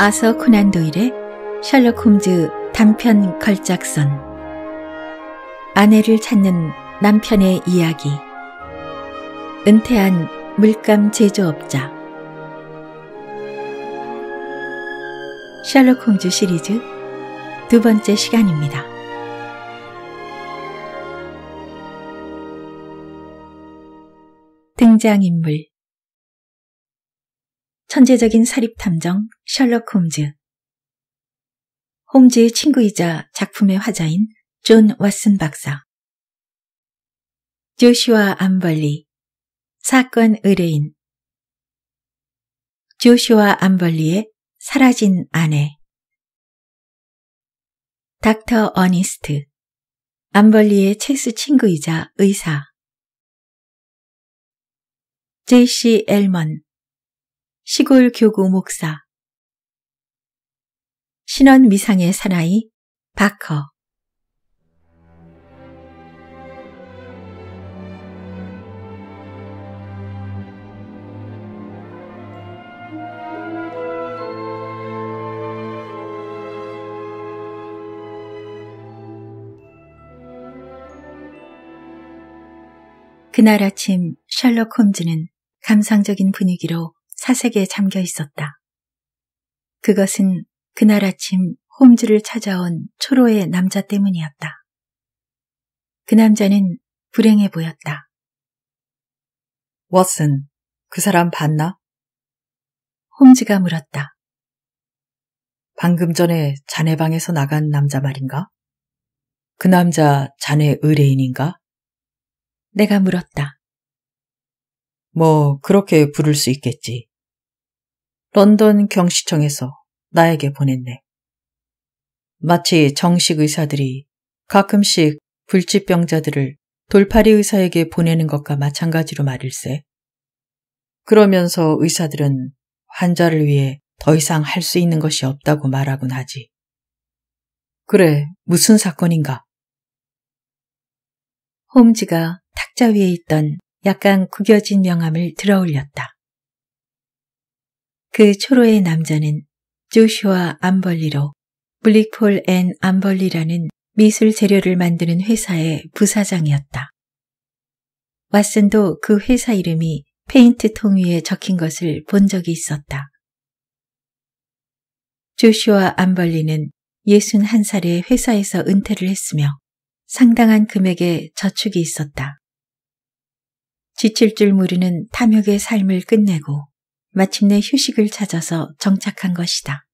아서 코난 도일의 셜록 홈즈 단편 걸작선. 아내를 찾는 남편의 이야기. 은퇴한 물감 제조업자. 셜록 홈즈 시리즈 두 번째 시간입니다. 등장인물 천재적인 사립탐정 셜록 홈즈. 홈즈의 친구이자 작품의 화자인 존 왓슨 박사. 조슈아 암벌리 사건 의뢰인. 조슈아 암벌리의 사라진 아내. 닥터 어니스트 암벌리의 체스 친구이자 의사. 제이씨 엘먼 시골 교구 목사. 신원 미상의 사나이 바커 그날 아침 셜록 홈즈는 감상적인 분위기로 사색에 잠겨 있었다. 그것은 그날 아침 홈즈를 찾아온 초로의 남자 때문이었다. 그 남자는 불행해 보였다. 왓슨, 그 사람 봤나? 홈즈가 물었다. 방금 전에 자네 방에서 나간 남자 말인가? 그 남자 자네 의뢰인인가? 내가 물었다. 뭐 그렇게 부를 수 있겠지. 런던 경시청에서 나에게 보냈네. 마치 정식 의사들이 가끔씩 불치병자들을 돌팔이 의사에게 보내는 것과 마찬가지로 말일세. 그러면서 의사들은 환자를 위해 더 이상 할 수 있는 것이 없다고 말하곤 하지. 그래, 무슨 사건인가? 홈즈가 탁자 위에 있던 약간 구겨진 명함을 들어 올렸다. 그 초로의 남자는 조슈아 암벌리로 블릭폴 앤 암벌리라는 미술 재료를 만드는 회사의 부사장이었다. 왓슨도 그 회사 이름이 페인트 통 위에 적힌 것을 본 적이 있었다. 조슈아 암벌리는 61살에 회사에서 은퇴를 했으며 상당한 금액의 저축이 있었다. 지칠 줄 모르는 탐욕의 삶을 끝내고 마침내 휴식을 찾아서 정착한 것이다.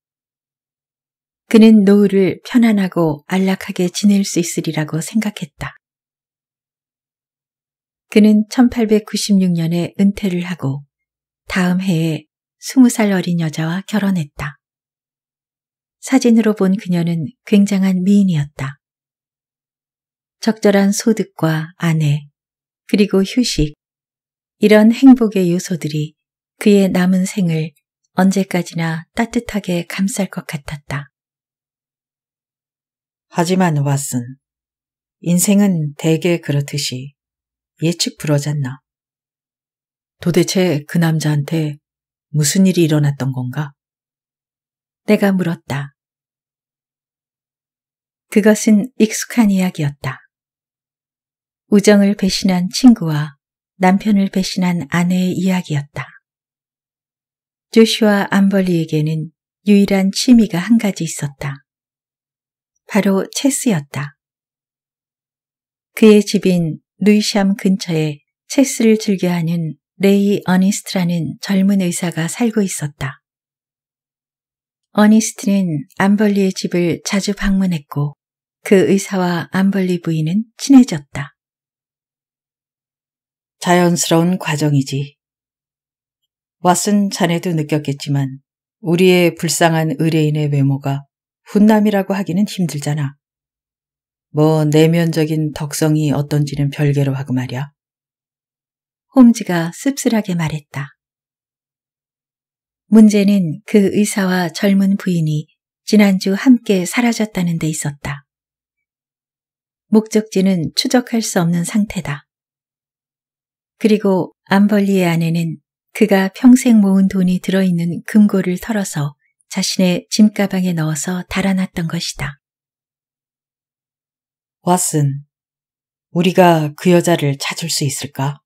그는 노후를 편안하고 안락하게 지낼 수 있으리라고 생각했다. 그는 1896년에 은퇴를 하고 다음 해에 20살 어린 여자와 결혼했다. 사진으로 본 그녀는 굉장한 미인이었다. 적절한 소득과 아내, 그리고 휴식, 이런 행복의 요소들이 그의 남은 생을 언제까지나 따뜻하게 감쌀 것 같았다. 하지만 왓슨, 인생은 대개 그렇듯이 예측 불허잖나. 도대체 그 남자한테 무슨 일이 일어났던 건가? 내가 물었다. 그것은 익숙한 이야기였다. 우정을 배신한 친구와 남편을 배신한 아내의 이야기였다. 조슈아 암벌리에게는 유일한 취미가 한 가지 있었다. 바로 체스였다. 그의 집인 루이샴 근처에 체스를 즐겨하는 레이 어니스트라는 젊은 의사가 살고 있었다. 어니스트는 암벌리의 집을 자주 방문했고 그 의사와 암벌리 부인은 친해졌다. 자연스러운 과정이지. 왓슨 자네도 느꼈겠지만 우리의 불쌍한 의뢰인의 외모가 훈남이라고 하기는 힘들잖아. 뭐 내면적인 덕성이 어떤지는 별개로 하고 말이야. 홈즈가 씁쓸하게 말했다. 문제는 그 의사와 젊은 부인이 지난주 함께 사라졌다는 데 있었다. 목적지는 추적할 수 없는 상태다. 그리고 암벌리의 아내는 그가 평생 모은 돈이 들어있는 금고를 털어서 자신의 짐가방에 넣어서 달아났던 것이다. 왓슨, 우리가 그 여자를 찾을 수 있을까?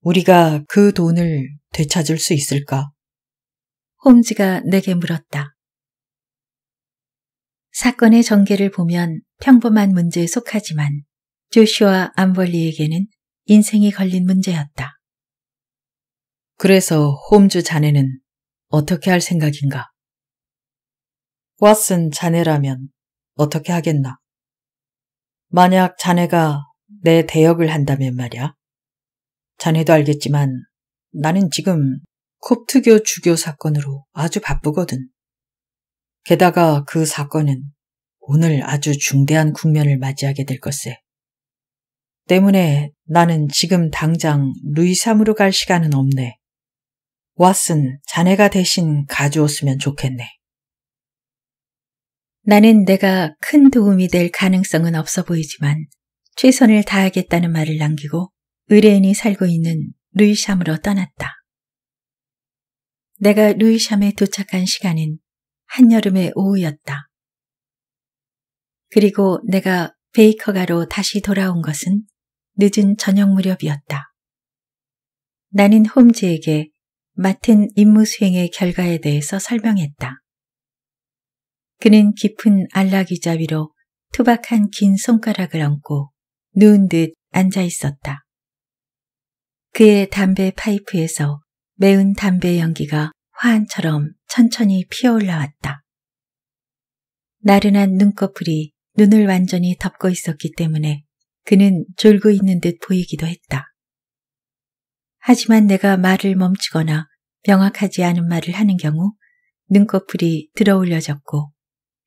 우리가 그 돈을 되찾을 수 있을까? 홈즈가 내게 물었다. 사건의 전개를 보면 평범한 문제에 속하지만 조슈아 암벌리에게는 인생이 걸린 문제였다. 그래서 홈즈 자네는 어떻게 할 생각인가? 왓슨 자네라면 어떻게 하겠나? 만약 자네가 내 대역을 한다면 말이야. 자네도 알겠지만 나는 지금 콥트교 주교 사건으로 아주 바쁘거든. 게다가 그 사건은 오늘 아주 중대한 국면을 맞이하게 될 것세. 때문에 나는 지금 당장 루이삼으로 갈 시간은 없네. 왓슨, 자네가 대신 가주었으면 좋겠네. 나는 내가 큰 도움이 될 가능성은 없어 보이지만 최선을 다하겠다는 말을 남기고 의뢰인이 살고 있는 루이샴으로 떠났다. 내가 루이샴에 도착한 시간은 한여름의 오후였다. 그리고 내가 베이커가로 다시 돌아온 것은 늦은 저녁 무렵이었다. 나는 홈즈에게 맡은 임무 수행의 결과에 대해서 설명했다. 그는 깊은 안락의자 위로 투박한 긴 손가락을 얹고 누운 듯 앉아 있었다. 그의 담배 파이프에서 매운 담배 연기가 화환처럼 천천히 피어올라왔다. 나른한 눈꺼풀이 눈을 완전히 덮고 있었기 때문에 그는 졸고 있는 듯 보이기도 했다. 하지만 내가 말을 멈추거나 명확하지 않은 말을 하는 경우 눈꺼풀이 들어 올려졌고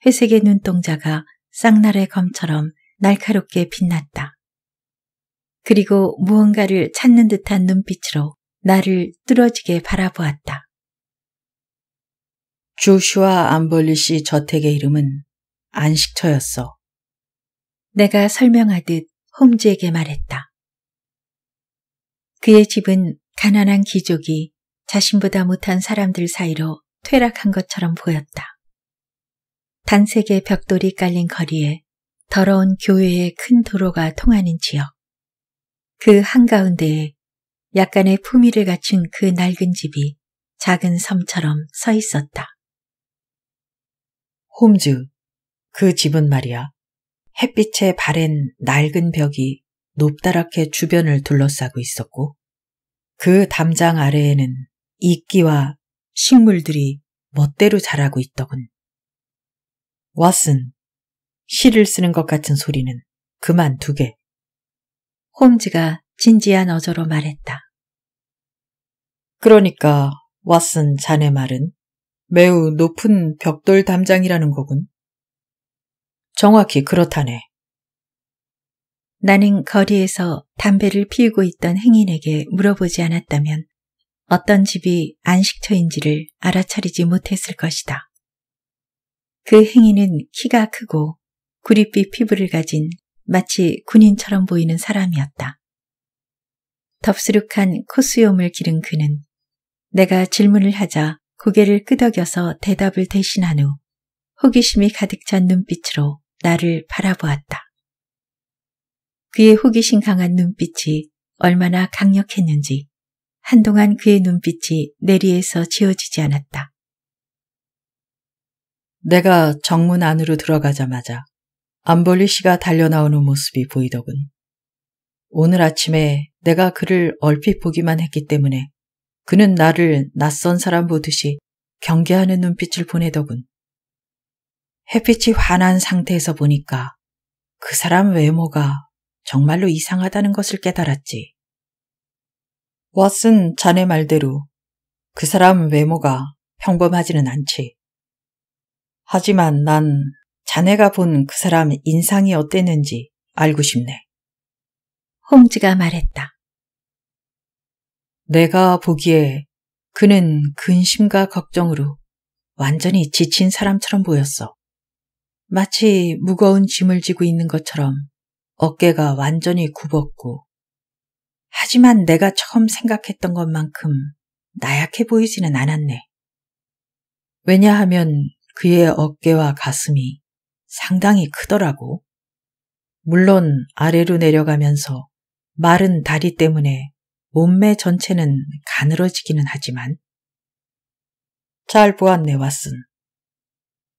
회색의 눈동자가 쌍날의 검처럼 날카롭게 빛났다. 그리고 무언가를 찾는 듯한 눈빛으로 나를 뚫어지게 바라보았다. 조슈아 암벌리 씨 저택의 이름은 안식처였어. 내가 설명하듯 홈즈에게 말했다. 그의 집은 가난한 귀족이 자신보다 못한 사람들 사이로 퇴락한 것처럼 보였다. 단색의 벽돌이 깔린 거리에 더러운 교회의 큰 도로가 통하는 지역. 그 한가운데에 약간의 품위를 갖춘 그 낡은 집이 작은 섬처럼 서 있었다. 홈즈, 그 집은 말이야. 햇빛에 바랜 낡은 벽이 높다랗게 주변을 둘러싸고 있었고, 그 담장 아래에는 이끼와 식물들이 멋대로 자라고 있더군. 왓슨, 시를 쓰는 것 같은 소리는 그만 두게. 홈즈가 진지한 어조로 말했다. 그러니까 왓슨 자네 말은 매우 높은 벽돌 담장이라는 거군. 정확히 그렇다네. 나는 거리에서 담배를 피우고 있던 행인에게 물어보지 않았다면 어떤 집이 안식처인지를 알아차리지 못했을 것이다. 그 행인은 키가 크고 구릿빛 피부를 가진 마치 군인처럼 보이는 사람이었다. 덥수룩한 콧수염을 기른 그는 내가 질문을 하자 고개를 끄덕여서 대답을 대신한 후 호기심이 가득 찬 눈빛으로 나를 바라보았다. 그의 호기심 강한 눈빛이 얼마나 강력했는지 한동안 그의 눈빛이 내리에서 지워지지 않았다. 내가 정문 안으로 들어가자마자 안벌리 씨가 달려나오는 모습이 보이더군. 오늘 아침에 내가 그를 얼핏 보기만 했기 때문에 그는 나를 낯선 사람 보듯이 경계하는 눈빛을 보내더군. 햇빛이 환한 상태에서 보니까 그 사람 외모가 정말로 이상하다는 것을 깨달았지. 왓슨 자네 말대로 그 사람 외모가 평범하지는 않지. 하지만 난 자네가 본 그 사람 인상이 어땠는지 알고 싶네. 홈즈가 말했다. 내가 보기에 그는 근심과 걱정으로 완전히 지친 사람처럼 보였어. 마치 무거운 짐을 지고 있는 것처럼 어깨가 완전히 굽었고, 하지만 내가 처음 생각했던 것만큼 나약해 보이지는 않았네. 왜냐하면 그의 어깨와 가슴이 상당히 크더라고. 물론 아래로 내려가면서 마른 다리 때문에 몸매 전체는 가늘어지기는 하지만 잘 보았네, 왓슨.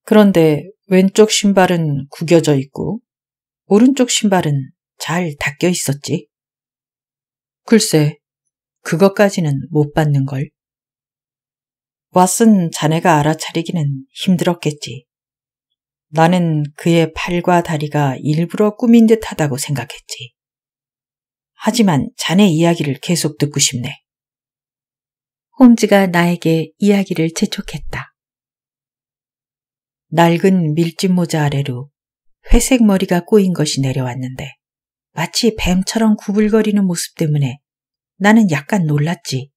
그런데 왼쪽 신발은 구겨져 있고 오른쪽 신발은 잘 닦여 있었지. 글쎄, 그것까지는 못 받는걸. 왓슨 자네가 알아차리기는 힘들었겠지. 나는 그의 팔과 다리가 일부러 꾸민 듯 하다고 생각했지. 하지만 자네 이야기를 계속 듣고 싶네. 홈즈가 나에게 이야기를 재촉했다. 낡은 밀짚 모자 아래로 회색 머리가 꼬인 것이 내려왔는데 마치 뱀처럼 구불거리는 모습 때문에 나는 약간 놀랐지.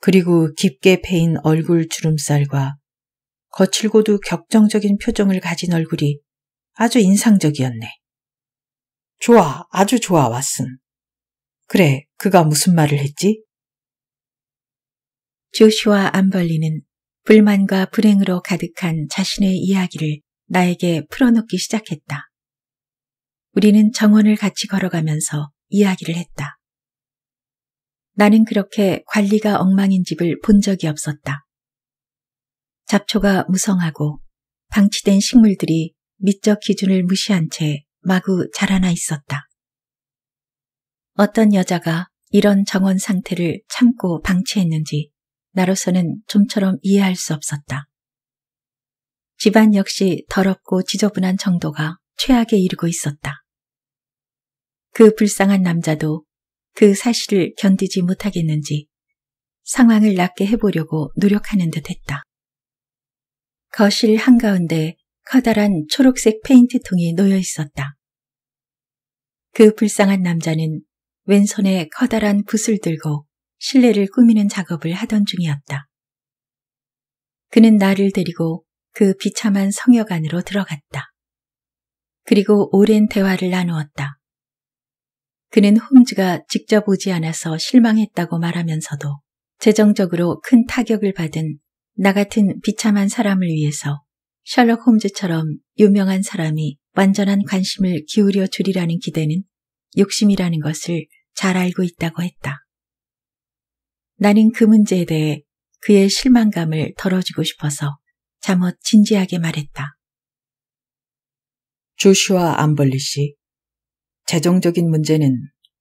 그리고 깊게 패인 얼굴 주름살과 거칠고도 격정적인 표정을 가진 얼굴이 아주 인상적이었네. 좋아, 아주 좋아, 왓슨. 그래, 그가 무슨 말을 했지? 조슈와 안벌리는 불만과 불행으로 가득한 자신의 이야기를 나에게 풀어놓기 시작했다. 우리는 정원을 같이 걸어가면서 이야기를 했다. 나는 그렇게 관리가 엉망인 집을 본 적이 없었다. 잡초가 무성하고 방치된 식물들이 미적 기준을 무시한 채 마구 자라나 있었다. 어떤 여자가 이런 정원 상태를 참고 방치했는지 나로서는 좀처럼 이해할 수 없었다. 집안 역시 더럽고 지저분한 정도가 최악에 이르고 있었다. 그 불쌍한 남자도 그 사실을 견디지 못하겠는지 상황을 낫게 해보려고 노력하는 듯 했다. 거실 한가운데 커다란 초록색 페인트통이 놓여 있었다. 그 불쌍한 남자는 왼손에 커다란 붓을 들고 실내를 꾸미는 작업을 하던 중이었다. 그는 나를 데리고 그 비참한 성역 안으로 들어갔다. 그리고 오랜 대화를 나누었다. 그는 홈즈가 직접 오지 않아서 실망했다고 말하면서도 재정적으로 큰 타격을 받은 나 같은 비참한 사람을 위해서 셜록 홈즈처럼 유명한 사람이 완전한 관심을 기울여 주리라는 기대는 욕심이라는 것을 잘 알고 있다고 했다. 나는 그 문제에 대해 그의 실망감을 덜어주고 싶어서 잠옷 진지하게 말했다. 조슈아 안벌리 씨, 재정적인 문제는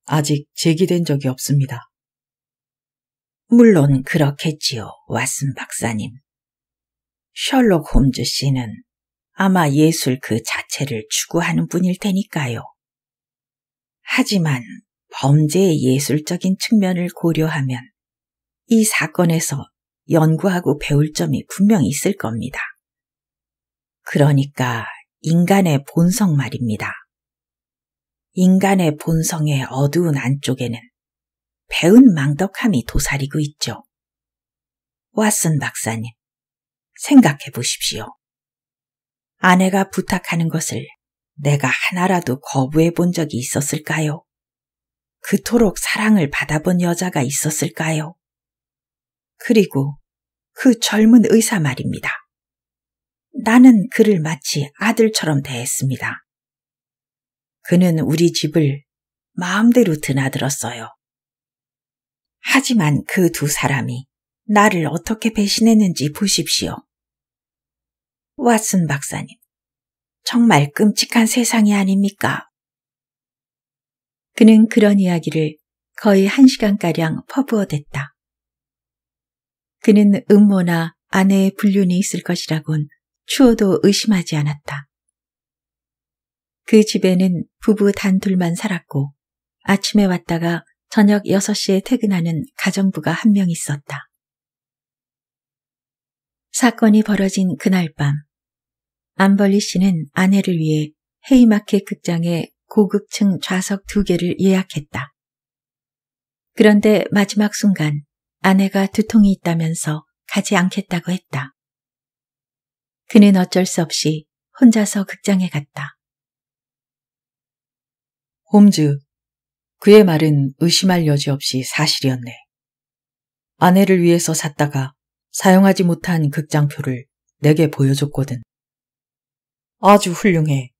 아직 제기된 적이 없습니다. 물론 그렇겠지요, 왓슨 박사님. 셜록 홈즈 씨는 아마 예술 그 자체를 추구하는 분일 테니까요. 하지만 범죄의 예술적인 측면을 고려하면 이 사건에서 연구하고 배울 점이 분명히 있을 겁니다. 그러니까 인간의 본성 말입니다. 인간의 본성의 어두운 안쪽에는 배은 망덕함이 도사리고 있죠. 왓슨 박사님, 생각해 보십시오. 아내가 부탁하는 것을 내가 하나라도 거부해 본 적이 있었을까요? 그토록 사랑을 받아본 여자가 있었을까요? 그리고 그 젊은 의사 말입니다. 나는 그를 마치 아들처럼 대했습니다. 그는 우리 집을 마음대로 드나들었어요. 하지만 그 두 사람이 나를 어떻게 배신했는지 보십시오. 왓슨 박사님, 정말 끔찍한 세상이 아닙니까? 그는 그런 이야기를 거의 한 시간가량 퍼부어댔다. 그는 음모나 아내의 불륜이 있을 것이라곤 추워도 의심하지 않았다. 그 집에는 부부 단둘만 살았고 아침에 왔다가 저녁 6시에 퇴근하는 가정부가 한 명 있었다. 사건이 벌어진 그날 밤, 안벌리 씨는 아내를 위해 헤이마켓 극장에 고급층 좌석 두 개를 예약했다. 그런데 마지막 순간 아내가 두통이 있다면서 가지 않겠다고 했다. 그는 어쩔 수 없이 혼자서 극장에 갔다. 홈즈, 그의 말은 의심할 여지 없이 사실이었네. 아내를 위해서 샀다가 사용하지 못한 극장표를 내게 보여줬거든. 아주 훌륭해.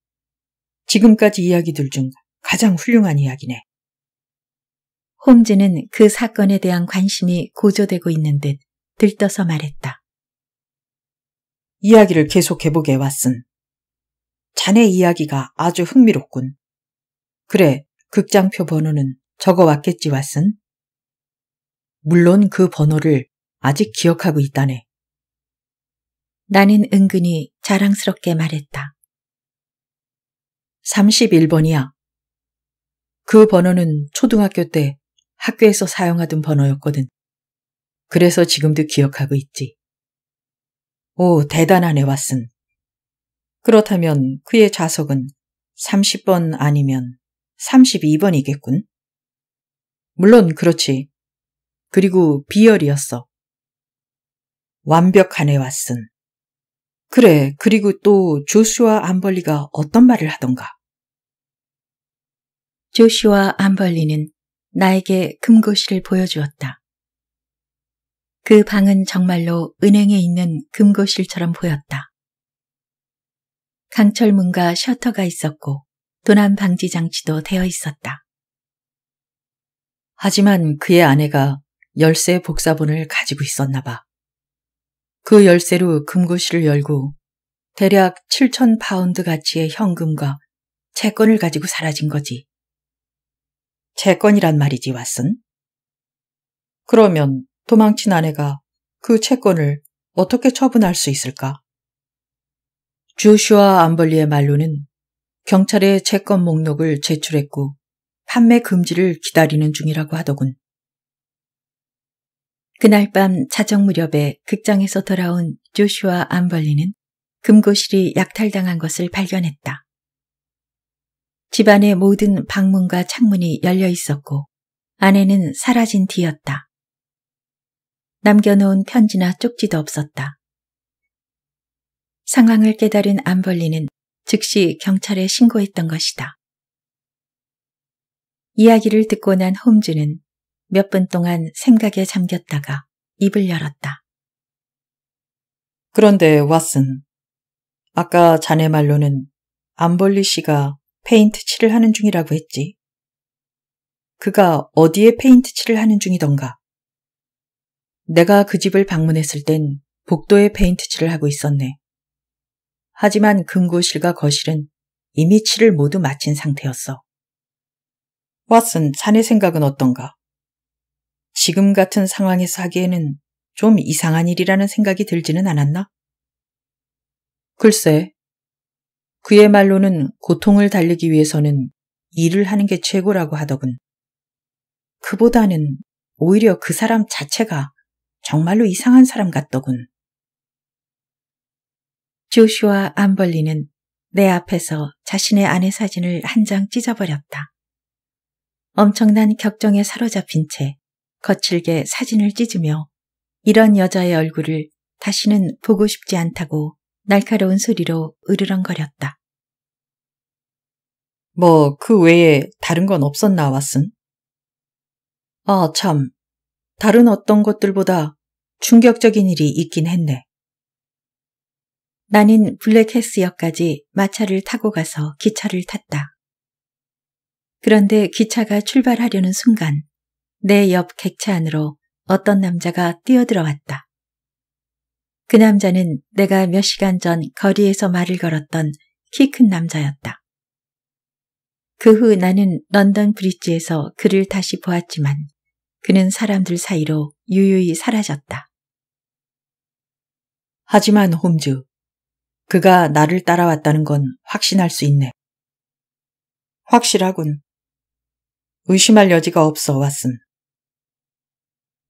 지금까지 이야기들 중 가장 훌륭한 이야기네. 홈즈는 그 사건에 대한 관심이 고조되고 있는 듯 들떠서 말했다. 이야기를 계속해보게 왓슨. 자네 이야기가 아주 흥미롭군. 그래, 극장표 번호는 적어왔겠지 왓슨? 물론 그 번호를 아직 기억하고 있다네. 나는 은근히 자랑스럽게 말했다. 31번이야. 그 번호는 초등학교 때 학교에서 사용하던 번호였거든. 그래서 지금도 기억하고 있지. 오, 대단하네, 왓슨. 그렇다면 그의 좌석은 30번 아니면 32번이겠군. 물론 그렇지. 그리고 비열이었어. 완벽하네, 왓슨. 그래, 그리고 또 조슈아 암벌리가 어떤 말을 하던가. 조슈아 암벌리는 나에게 금고실을 보여주었다. 그 방은 정말로 은행에 있는 금고실처럼 보였다. 강철문과 셔터가 있었고 도난 방지 장치도 되어 있었다. 하지만 그의 아내가 열쇠 복사본을 가지고 있었나 봐. 그 열쇠로 금고실을 열고 대략 7천 파운드 가치의 현금과 채권을 가지고 사라진 거지. 채권이란 말이지, 왓슨. 그러면 도망친 아내가 그 채권을 어떻게 처분할 수 있을까? 주슈아 암벌리의 말로는 경찰에 채권 목록을 제출했고 판매 금지를 기다리는 중이라고 하더군. 그날 밤 자정 무렵에 극장에서 돌아온 조슈아 암벌리는 금고실이 약탈당한 것을 발견했다. 집안의 모든 방문과 창문이 열려 있었고 아내는 사라진 뒤였다. 남겨놓은 편지나 쪽지도 없었다. 상황을 깨달은 암벌리는 즉시 경찰에 신고했던 것이다. 이야기를 듣고 난 홈즈는 몇 분 동안 생각에 잠겼다가 입을 열었다. 그런데 왓슨, 아까 자네 말로는 암벌리 씨가 페인트 칠을 하는 중이라고 했지. 그가 어디에 페인트 칠을 하는 중이던가. 내가 그 집을 방문했을 땐 복도에 페인트 칠을 하고 있었네. 하지만 금고실과 거실은 이미 칠을 모두 마친 상태였어. 왓슨, 자네 생각은 어떤가? 지금 같은 상황에서 하기에는 좀 이상한 일이라는 생각이 들지는 않았나? 글쎄, 그의 말로는 고통을 달리기 위해서는 일을 하는 게 최고라고 하더군. 그보다는 오히려 그 사람 자체가 정말로 이상한 사람 같더군. 조슈아 암벌리는 내 앞에서 자신의 아내 사진을 한 장 찢어버렸다. 엄청난 격정에 사로잡힌 채 거칠게 사진을 찢으며 이런 여자의 얼굴을 다시는 보고 싶지 않다고 날카로운 소리로 으르렁거렸다. 뭐, 그 외에 다른 건 없었나, 왓슨? 아, 참. 다른 어떤 것들보다 충격적인 일이 있긴 했네. 나는 블랙헤스역까지 마차를 타고 가서 기차를 탔다. 그런데 기차가 출발하려는 순간 내 옆 객차 안으로 어떤 남자가 뛰어들어왔다. 그 남자는 내가 몇 시간 전 거리에서 말을 걸었던 키 큰 남자였다. 그 후 나는 런던 브릿지에서 그를 다시 보았지만 그는 사람들 사이로 유유히 사라졌다. 하지만 홈즈, 그가 나를 따라왔다는 건 확신할 수 있네. 확실하군. 의심할 여지가 없어, 왓슨.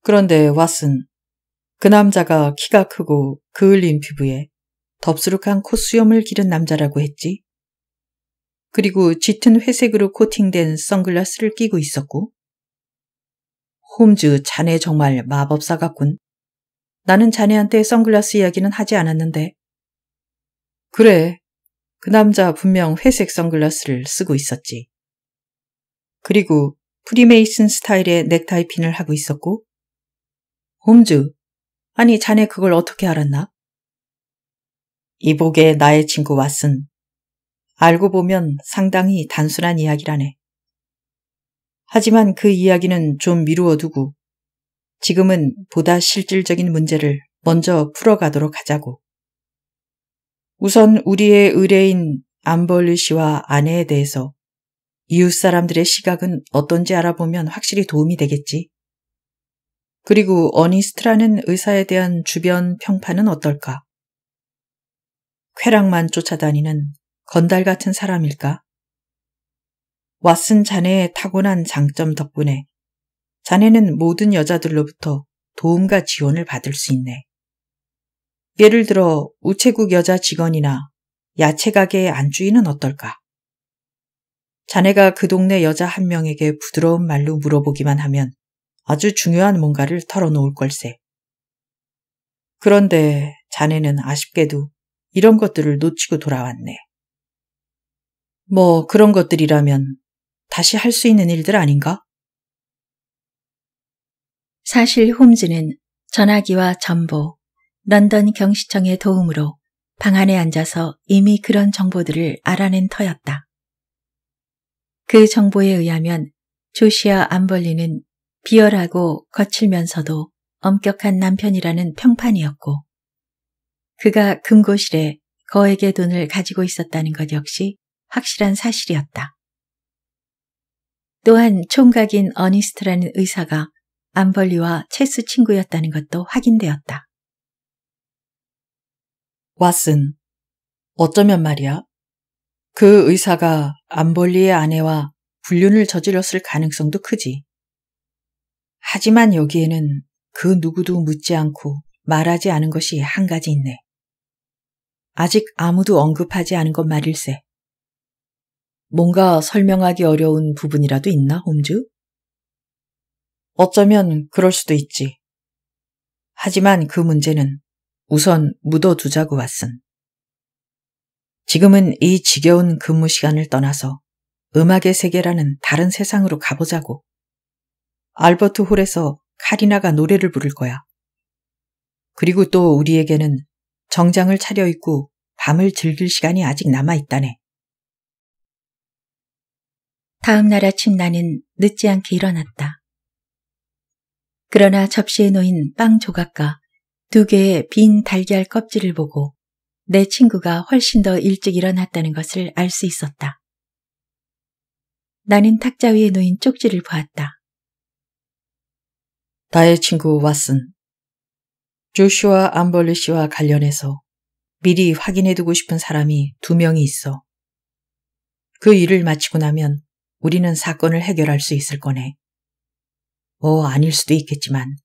그런데 왓슨, 그 남자가 키가 크고 그을린 피부에 덥수룩한 콧수염을 기른 남자라고 했지. 그리고 짙은 회색으로 코팅된 선글라스를 끼고 있었고. 홈즈, 자네 정말 마법사 같군. 나는 자네한테 선글라스 이야기는 하지 않았는데. 그래. 그 남자 분명 회색 선글라스를 쓰고 있었지. 그리고 프리메이슨 스타일의 넥타이 핀을 하고 있었고. 홈즈, 아니, 자네 그걸 어떻게 알았나? 이복의 나의 친구 왓슨. 알고 보면 상당히 단순한 이야기라네. 하지만 그 이야기는 좀 미루어 두고 지금은 보다 실질적인 문제를 먼저 풀어가도록 하자고. 우선 우리의 의뢰인 암벌리 씨와 아내에 대해서 이웃 사람들의 시각은 어떤지 알아보면 확실히 도움이 되겠지. 그리고 어니스트라는 의사에 대한 주변 평판은 어떨까? 쾌락만 쫓아다니는 건달 같은 사람일까? 왓슨 자네의 타고난 장점 덕분에 자네는 모든 여자들로부터 도움과 지원을 받을 수 있네. 예를 들어 우체국 여자 직원이나 야채 가게의 안주인은 어떨까? 자네가 그 동네 여자 한 명에게 부드러운 말로 물어보기만 하면 아주 중요한 뭔가를 털어놓을 걸세. 그런데 자네는 아쉽게도 이런 것들을 놓치고 돌아왔네. 뭐 그런 것들이라면 다시 할 수 있는 일들 아닌가? 사실 홈즈는 전화기와 전보, 런던 경시청의 도움으로 방 안에 앉아서 이미 그런 정보들을 알아낸 터였다. 그 정보에 의하면 조시아 암벌리는 비열하고 거칠면서도 엄격한 남편이라는 평판이었고, 그가 금고실에 거액의 돈을 가지고 있었다는 것 역시 확실한 사실이었다. 또한 총각인 어니스트라는 의사가 암벌리와 체스 친구였다는 것도 확인되었다. 왓슨, 어쩌면 말이야. 그 의사가 암벌리의 아내와 불륜을 저질렀을 가능성도 크지. 하지만 여기에는 그 누구도 묻지 않고 말하지 않은 것이 한 가지 있네. 아직 아무도 언급하지 않은 것 말일세. 뭔가 설명하기 어려운 부분이라도 있나, 홈즈? 어쩌면 그럴 수도 있지. 하지만 그 문제는 우선 묻어두자고 왔음. 지금은 이 지겨운 근무 시간을 떠나서 음악의 세계라는 다른 세상으로 가보자고. 알버트 홀에서 카리나가 노래를 부를 거야. 그리고 또 우리에게는 정장을 차려입고 밤을 즐길 시간이 아직 남아있다네. 다음 날 아침 나는 늦지 않게 일어났다. 그러나 접시에 놓인 빵 조각과 두 개의 빈 달걀 껍질을 보고 내 친구가 훨씬 더 일찍 일어났다는 것을 알 수 있었다. 나는 탁자 위에 놓인 쪽지를 보았다. 나의 친구 왓슨. 조슈아 암벌리 씨와 관련해서 미리 확인해두고 싶은 사람이 두 명이 있어. 그 일을 마치고 나면 우리는 사건을 해결할 수 있을 거네. 뭐 아닐 수도 있겠지만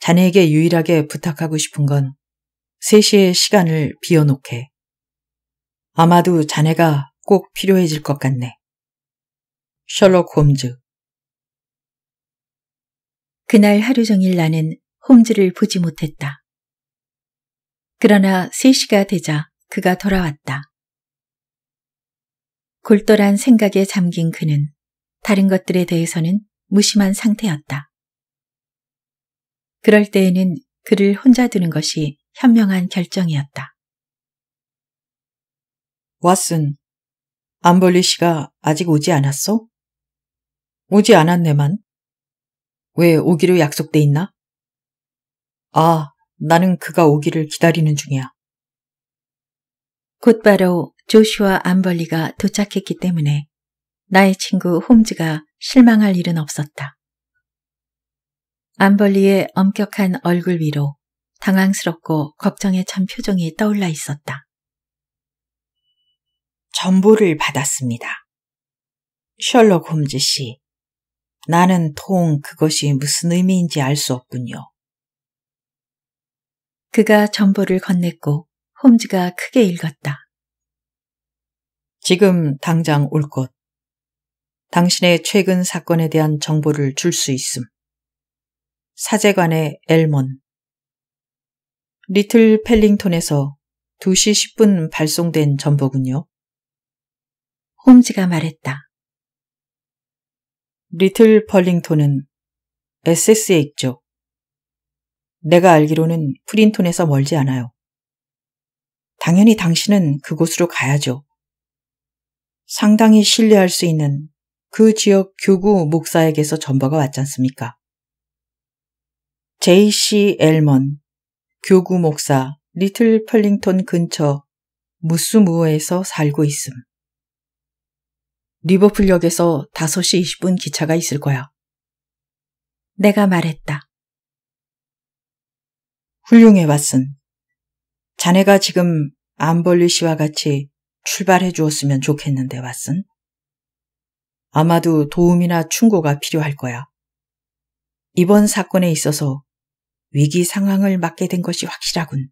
자네에게 유일하게 부탁하고 싶은 건 3시의 시간을 비워놓게. 아마도 자네가 꼭 필요해질 것 같네. 셜록 홈즈 그날 하루 종일 나는 홈즈를 보지 못했다. 그러나 3시가 되자 그가 돌아왔다. 골똘한 생각에 잠긴 그는 다른 것들에 대해서는 무심한 상태였다. 그럴 때에는 그를 혼자 두는 것이 현명한 결정이었다. 왓슨, 암벌리 씨가 아직 오지 않았어? 오지 않았네만. 왜 오기로 약속돼 있나? 아, 나는 그가 오기를 기다리는 중이야. 곧바로 조슈아 암벌리가 도착했기 때문에 나의 친구 홈즈가 실망할 일은 없었다. 암벌리의 엄격한 얼굴 위로 당황스럽고 걱정에 찬 표정이 떠올라 있었다. 전보를 받았습니다. 셜록 홈즈 씨, 나는 통 그것이 무슨 의미인지 알 수 없군요. 그가 전보를 건넸고 홈즈가 크게 읽었다. 지금 당장 올 것. 당신의 최근 사건에 대한 정보를 줄 수 있음. 사제관의 엘몬. 리틀 펠링톤에서 2시 10분 발송된 전보군요. 홈즈가 말했다. 리틀 펄링톤은 SS에 있죠. 내가 알기로는 프린톤에서 멀지 않아요. 당연히 당신은 그곳으로 가야죠. 상당히 신뢰할 수 있는 그 지역 교구 목사에게서 전보가 왔지 않습니까? J.C. 엘먼, 교구 목사, 리틀 펄링턴 근처 무스무어에서 살고 있음. 리버풀역에서 5시 20분 기차가 있을 거야. 내가 말했다. 훌륭해, 왓슨. 자네가 지금 암벌리 씨와 같이 출발해 주었으면 좋겠는데, 왓슨. 아마도 도움이나 충고가 필요할 거야. 이번 사건에 있어서 위기 상황을 맞게 된 것이 확실하군.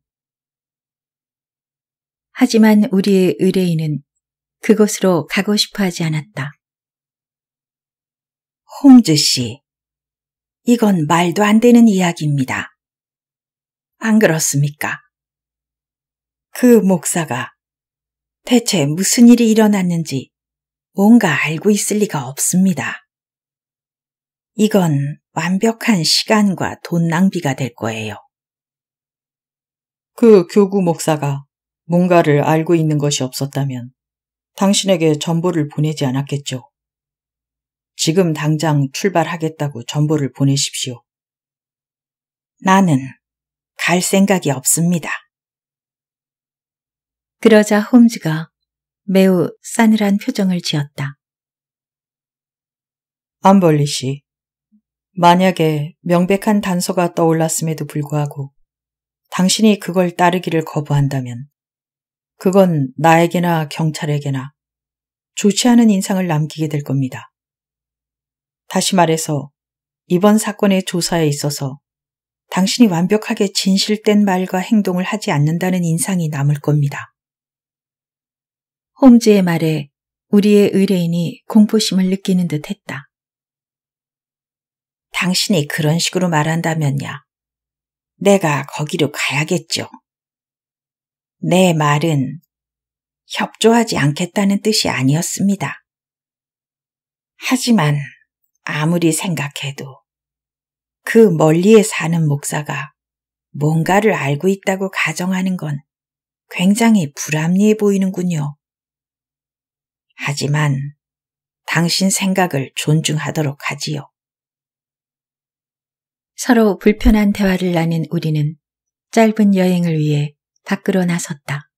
하지만 우리의 의뢰인은 그곳으로 가고 싶어 하지 않았다. 홈즈 씨, 이건 말도 안 되는 이야기입니다. 안 그렇습니까? 그 목사가 대체 무슨 일이 일어났는지 뭔가 알고 있을 리가 없습니다. 이건 완벽한 시간과 돈 낭비가 될 거예요. 그 교구 목사가 뭔가를 알고 있는 것이 없었다면 당신에게 전보를 보내지 않았겠죠. 지금 당장 출발하겠다고 전보를 보내십시오. 나는 갈 생각이 없습니다. 그러자 홈즈가 매우 싸늘한 표정을 지었다. 암벌리 씨, 만약에 명백한 단서가 떠올랐음에도 불구하고 당신이 그걸 따르기를 거부한다면 그건 나에게나 경찰에게나 좋지 않은 인상을 남기게 될 겁니다. 다시 말해서 이번 사건의 조사에 있어서 당신이 완벽하게 진실된 말과 행동을 하지 않는다는 인상이 남을 겁니다. 홈즈의 말에 우리의 의뢰인이 공포심을 느끼는 듯 했다. 당신이 그런 식으로 말한다면야 내가 거기로 가야겠죠. 내 말은 협조하지 않겠다는 뜻이 아니었습니다. 하지만 아무리 생각해도 그 멀리에 사는 목사가 뭔가를 알고 있다고 가정하는 건 굉장히 불합리해 보이는군요. 하지만 당신 생각을 존중하도록 하지요. 서로 불편한 대화를 나눈 우리는 짧은 여행을 위해 밖으로 나섰다.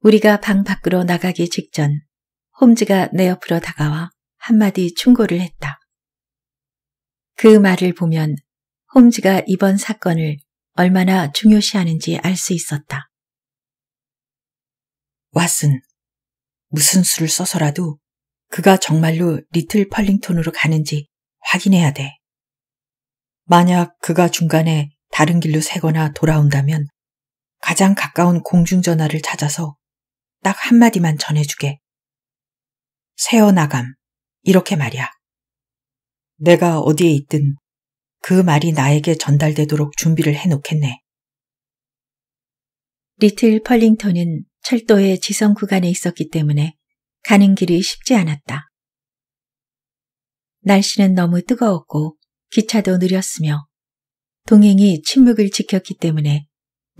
우리가 방 밖으로 나가기 직전 홈즈가 내 옆으로 다가와 한마디 충고를 했다. 그 말을 보면 홈즈가 이번 사건을 얼마나 중요시하는지 알 수 있었다. 왓슨, 무슨 수를 써서라도 그가 정말로 리틀 펄링톤으로 가는지 확인해야 돼. 만약 그가 중간에 다른 길로 새거나 돌아온다면 가장 가까운 공중전화를 찾아서 딱 한마디만 전해주게. 새어나감. 이렇게 말이야. 내가 어디에 있든 그 말이 나에게 전달되도록 준비를 해놓겠네. 리틀 펄링턴은 철도의 지성 구간에 있었기 때문에 가는 길이 쉽지 않았다. 날씨는 너무 뜨거웠고 기차도 느렸으며 동행이 침묵을 지켰기 때문에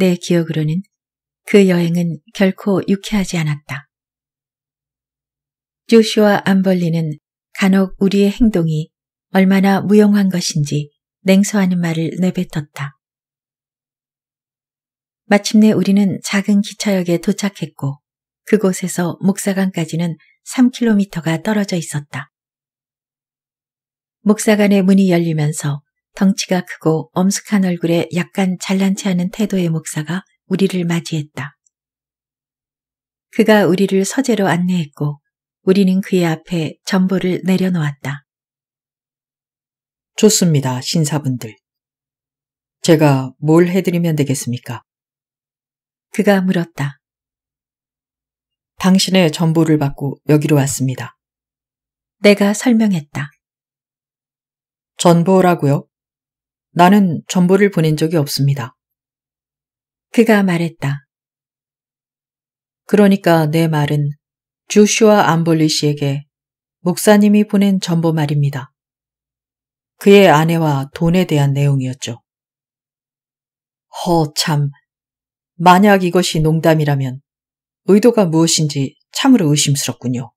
내 기억으로는 그 여행은 결코 유쾌하지 않았다. 조슈와 암벌리는 간혹 우리의 행동이 얼마나 무용한 것인지 냉소하는 말을 내뱉었다. 마침내 우리는 작은 기차역에 도착했고 그곳에서 목사관까지는 3km가 떨어져 있었다. 목사관의 문이 열리면서 덩치가 크고 엄숙한 얼굴에 약간 잘난치 않은 태도의 목사가 우리를 맞이했다. 그가 우리를 서재로 안내했고 우리는 그의 앞에 전보를 내려놓았다. 좋습니다, 신사분들. 제가 뭘 해드리면 되겠습니까? 그가 물었다. 당신의 전보를 받고 여기로 왔습니다. 내가 설명했다. 전보라고요? 나는 전보를 보낸 적이 없습니다. 그가 말했다. 그러니까 내 말은 주슈아 암볼리 씨에게 목사님이 보낸 전보 말입니다. 그의 아내와 돈에 대한 내용이었죠. 허, 참. 만약 이것이 농담이라면 의도가 무엇인지 참으로 의심스럽군요.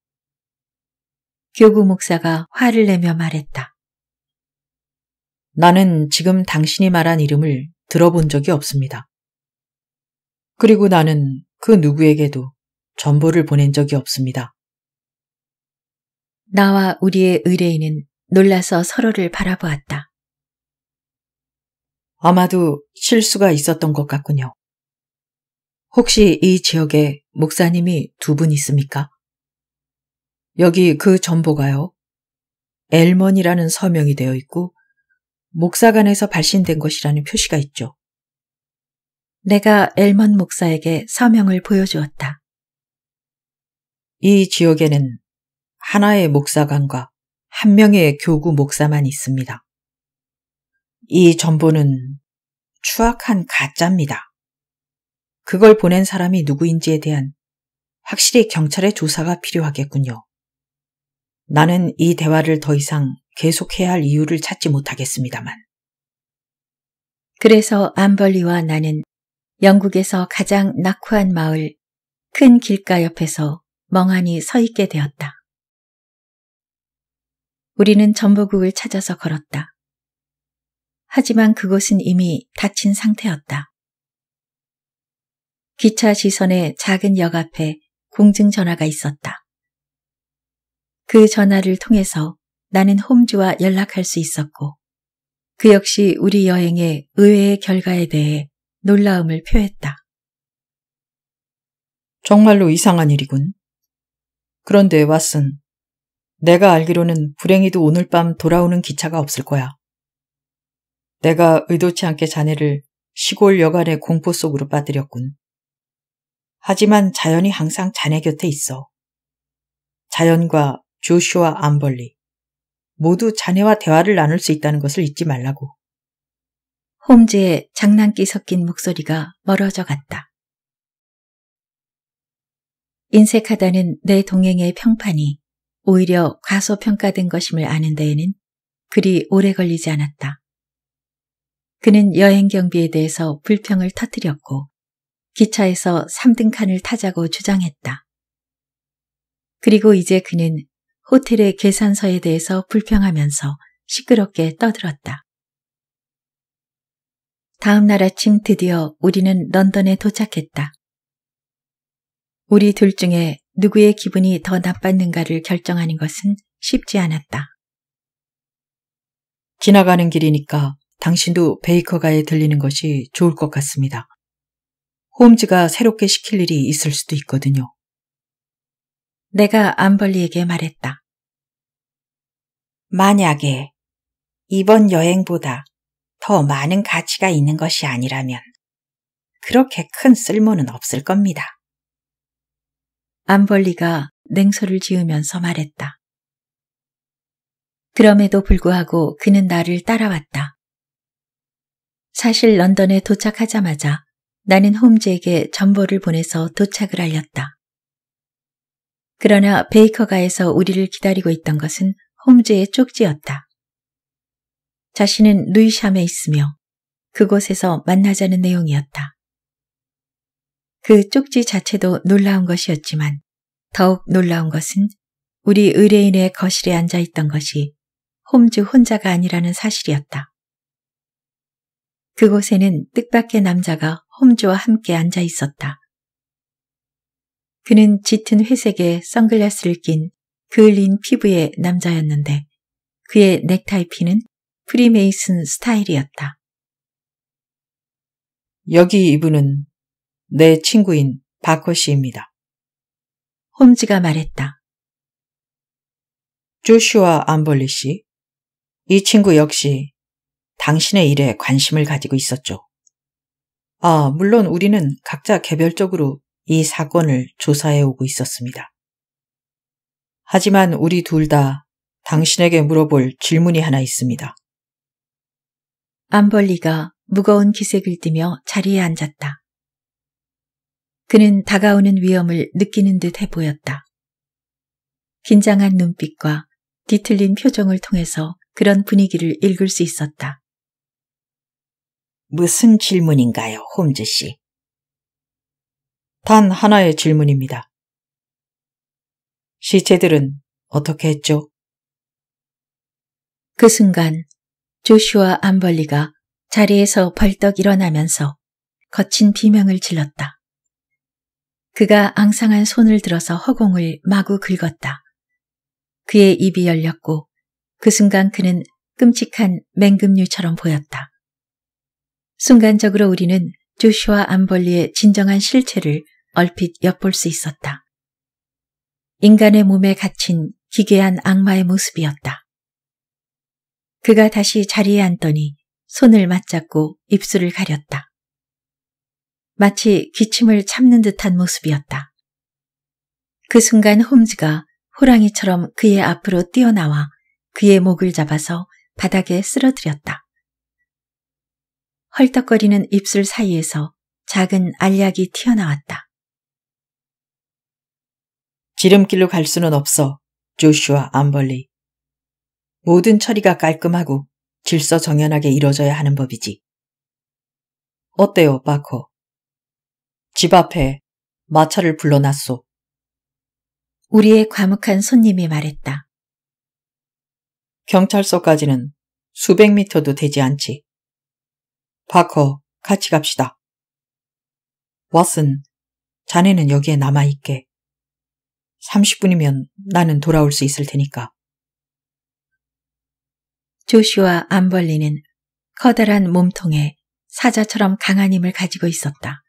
교구 목사가 화를 내며 말했다. 나는 지금 당신이 말한 이름을 들어본 적이 없습니다. 그리고 나는 그 누구에게도 전보를 보낸 적이 없습니다. 나와 우리의 의뢰인은 놀라서 서로를 바라보았다. 아마도 실수가 있었던 것 같군요. 혹시 이 지역에 목사님이 두 분 있습니까? 여기 그 전보가요. 엘먼이라는 서명이 되어 있고 목사관에서 발신된 것이라는 표시가 있죠. 내가 엘먼 목사에게 서명을 보여주었다. 이 지역에는 하나의 목사관과 한 명의 교구 목사만 있습니다. 이 전보는 추악한 가짜입니다. 그걸 보낸 사람이 누구인지에 대한 확실히 경찰의 조사가 필요하겠군요. 나는 이 대화를 더 이상 계속해야 할 이유를 찾지 못하겠습니다만. 그래서 암벌리와 나는 영국에서 가장 낙후한 마을 큰 길가 옆에서 멍하니 서 있게 되었다. 우리는 전보국을 찾아서 걸었다. 하지만 그곳은 이미 닫힌 상태였다. 기차 시선의 작은 역 앞에 공증 전화가 있었다. 그 전화를 통해서 나는 홈즈와 연락할 수 있었고 그 역시 우리 여행의 의외의 결과에 대해 놀라움을 표했다. 정말로 이상한 일이군. 그런데 왓슨, 내가 알기로는 불행히도 오늘 밤 돌아오는 기차가 없을 거야. 내가 의도치 않게 자네를 시골 여간의 공포 속으로 빠뜨렸군. 하지만 자연이 항상 자네 곁에 있어. 자연과 조슈아 암벌리 모두 자네와 대화를 나눌 수 있다는 것을 잊지 말라고. 홈즈의 장난기 섞인 목소리가 멀어져 갔다. 인색하다는 내 동행의 평판이 오히려 과소평가된 것임을 아는 데에는 그리 오래 걸리지 않았다. 그는 여행 경비에 대해서 불평을 터뜨렸고 기차에서 3등 칸을 타자고 주장했다. 그리고 이제 그는 호텔의 계산서에 대해서 불평하면서 시끄럽게 떠들었다. 다음 날 아침 드디어 우리는 런던에 도착했다. 우리 둘 중에 누구의 기분이 더 나빴는가를 결정하는 것은 쉽지 않았다. 지나가는 길이니까 당신도 베이커가에 들리는 것이 좋을 것 같습니다. 홈즈가 새롭게 시킬 일이 있을 수도 있거든요. 내가 암벌리에게 말했다. 만약에 이번 여행보다 더 많은 가치가 있는 것이 아니라면 그렇게 큰 쓸모는 없을 겁니다. 암벌리가 냉소를 지으면서 말했다. 그럼에도 불구하고 그는 나를 따라왔다. 사실 런던에 도착하자마자 나는 홈즈에게 전보를 보내서 도착을 알렸다. 그러나 베이커가에서 우리를 기다리고 있던 것은 홈즈의 쪽지였다. 자신은 루이샴에 있으며 그곳에서 만나자는 내용이었다. 그 쪽지 자체도 놀라운 것이었지만 더욱 놀라운 것은 우리 의뢰인의 거실에 앉아 있던 것이 홈즈 혼자가 아니라는 사실이었다. 그곳에는 뜻밖의 남자가 홈즈와 함께 앉아 있었다. 그는 짙은 회색의 선글라스를 낀 그을린 피부의 남자였는데 그의 넥타이 피는 프리메이슨 스타일이었다. 여기 이분은 내 친구인 바커 씨입니다. 홈즈가 말했다. 조슈아 암벌리 씨. 이 친구 역시 당신의 일에 관심을 가지고 있었죠. 아, 물론 우리는 각자 개별적으로 이 사건을 조사해 오고 있었습니다. 하지만 우리 둘 다 당신에게 물어볼 질문이 하나 있습니다. 암벌리가 무거운 기색을 띠며 자리에 앉았다. 그는 다가오는 위험을 느끼는 듯해 보였다. 긴장한 눈빛과 뒤틀린 표정을 통해서 그런 분위기를 읽을 수 있었다. 무슨 질문인가요, 홈즈 씨? 단 하나의 질문입니다. 시체들은 어떻게 했죠? 그 순간 조슈아 암벌리가 자리에서 벌떡 일어나면서 거친 비명을 질렀다. 그가 앙상한 손을 들어서 허공을 마구 긁었다. 그의 입이 열렸고 그 순간 그는 끔찍한 맹금류처럼 보였다. 순간적으로 우리는 조슈아 암벌리의 진정한 실체를 얼핏 엿볼 수 있었다. 인간의 몸에 갇힌 기괴한 악마의 모습이었다. 그가 다시 자리에 앉더니 손을 맞잡고 입술을 가렸다. 마치 기침을 참는 듯한 모습이었다. 그 순간 홈즈가 호랑이처럼 그의 앞으로 뛰어나와 그의 목을 잡아서 바닥에 쓰러뜨렸다. 헐떡거리는 입술 사이에서 작은 알약이 튀어나왔다. 지름길로 갈 수는 없어, 조슈아 암벌리. 모든 처리가 깔끔하고 질서 정연하게 이루어져야 하는 법이지. 어때요, 바커? 집 앞에 마차를 불러놨소. 우리의 과묵한 손님이 말했다. 경찰서까지는 수백 미터도 되지 않지. 바커, 같이 갑시다. 왓슨, 자네는 여기에 남아있게. 30분이면 나는 돌아올 수 있을 테니까. 조슈아 암벌리는 커다란 몸통에 사자처럼 강한 힘을 가지고 있었다.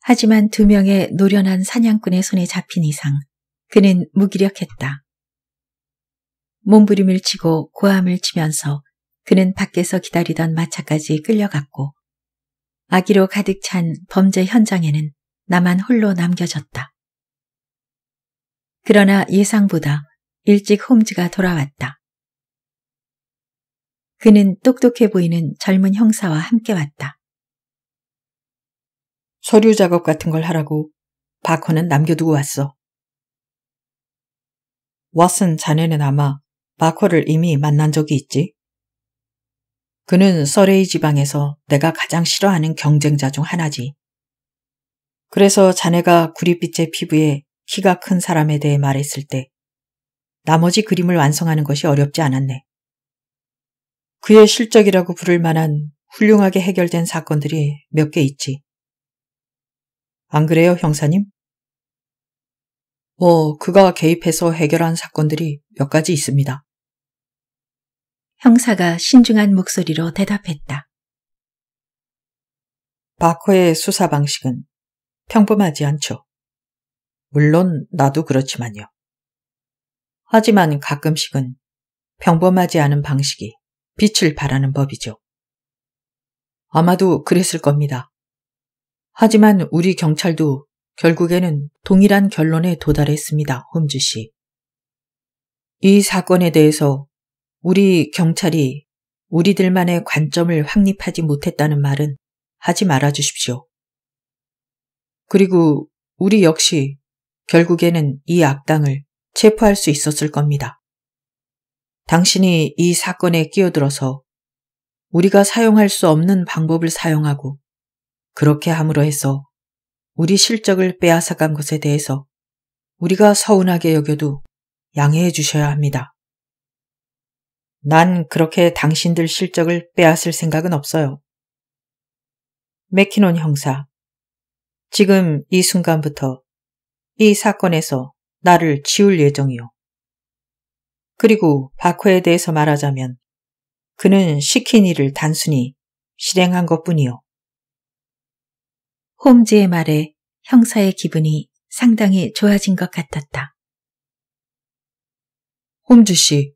하지만 두 명의 노련한 사냥꾼의 손에 잡힌 이상 그는 무기력했다. 몸부림을 치고 고함을 치면서 그는 밖에서 기다리던 마차까지 끌려갔고 아기로 가득 찬 범죄 현장에는 나만 홀로 남겨졌다. 그러나 예상보다 일찍 홈즈가 돌아왔다. 그는 똑똑해 보이는 젊은 형사와 함께 왔다. 서류 작업 같은 걸 하라고 바커는 남겨두고 왔어. 왓슨 자네는 아마 바커를 이미 만난 적이 있지? 그는 서레이 지방에서 내가 가장 싫어하는 경쟁자 중 하나지. 그래서 자네가 구릿빛의 피부에 키가 큰 사람에 대해 말했을 때 나머지 그림을 완성하는 것이 어렵지 않았네. 그의 실적이라고 부를 만한 훌륭하게 해결된 사건들이 몇 개 있지. 안 그래요, 형사님? 뭐, 그가 개입해서 해결한 사건들이 몇 가지 있습니다. 형사가 신중한 목소리로 대답했다. 바커의 수사 방식은 평범하지 않죠. 물론 나도 그렇지만요. 하지만 가끔씩은 평범하지 않은 방식이 빛을 발하는 법이죠. 아마도 그랬을 겁니다. 하지만 우리 경찰도 결국에는 동일한 결론에 도달했습니다, 홈즈 씨. 이 사건에 대해서 우리 경찰이 우리들만의 관점을 확립하지 못했다는 말은 하지 말아 주십시오. 그리고 우리 역시 결국에는 이 악당을 체포할 수 있었을 겁니다. 당신이 이 사건에 끼어들어서 우리가 사용할 수 없는 방법을 사용하고 그렇게 함으로 해서 우리 실적을 빼앗아간 것에 대해서 우리가 서운하게 여겨도 양해해 주셔야 합니다. 난 그렇게 당신들 실적을 빼앗을 생각은 없어요. 맥키논 형사, 지금 이 순간부터 이 사건에서 나를 지울 예정이요. 그리고 바코에 대해서 말하자면 그는 시킨 일을 단순히 실행한 것 뿐이요. 홈즈의 말에 형사의 기분이 상당히 좋아진 것 같았다. 홈즈 씨,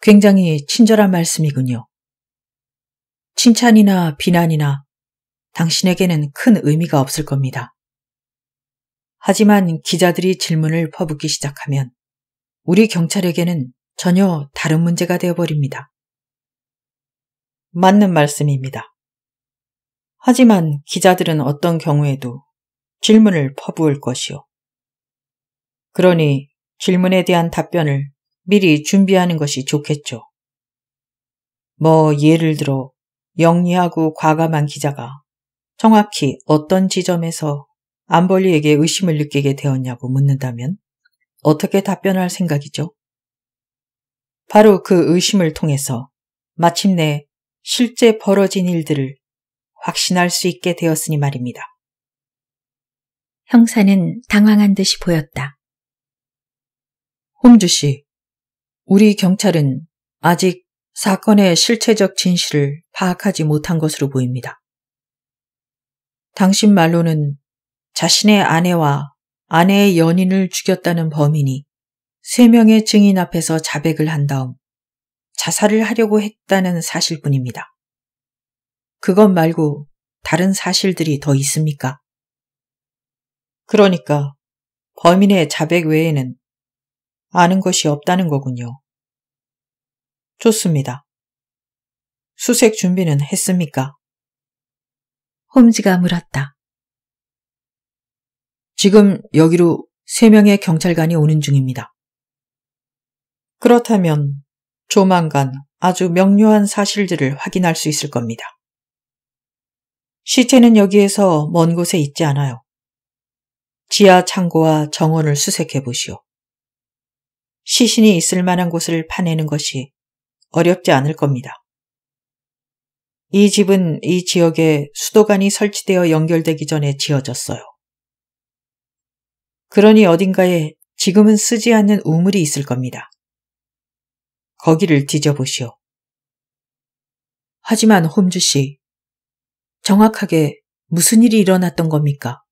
굉장히 친절한 말씀이군요. 칭찬이나 비난이나 당신에게는 큰 의미가 없을 겁니다. 하지만 기자들이 질문을 퍼붓기 시작하면 우리 경찰에게는 전혀 다른 문제가 되어버립니다. 맞는 말씀입니다. 하지만 기자들은 어떤 경우에도 질문을 퍼부을 것이요. 그러니 질문에 대한 답변을 미리 준비하는 것이 좋겠죠. 뭐 예를 들어 영리하고 과감한 기자가 정확히 어떤 지점에서 안벌리에게 의심을 느끼게 되었냐고 묻는다면 어떻게 답변할 생각이죠? 바로 그 의심을 통해서 마침내 실제 벌어진 일들을 확신할 수 있게 되었으니 말입니다. 형사는 당황한 듯이 보였다. 홈즈 씨, 우리 경찰은 아직 사건의 실체적 진실을 파악하지 못한 것으로 보입니다. 당신 말로는 자신의 아내와 아내의 연인을 죽였다는 범인이 세 명의 증인 앞에서 자백을 한 다음 자살을 하려고 했다는 사실뿐입니다. 그것 말고 다른 사실들이 더 있습니까? 그러니까 범인의 자백 외에는 아는 것이 없다는 거군요. 좋습니다. 수색 준비는 했습니까? 홈즈가 물었다. 지금 여기로 세 명의 경찰관이 오는 중입니다. 그렇다면 조만간 아주 명료한 사실들을 확인할 수 있을 겁니다. 시체는 여기에서 먼 곳에 있지 않아요. 지하 창고와 정원을 수색해 보시오. 시신이 있을 만한 곳을 파내는 것이 어렵지 않을 겁니다. 이 집은 이 지역에 수도관이 설치되어 연결되기 전에 지어졌어요. 그러니 어딘가에 지금은 쓰지 않는 우물이 있을 겁니다. 거기를 뒤져보시오. 하지만 홈즈 씨, 정확하게 무슨 일이 일어났던 겁니까?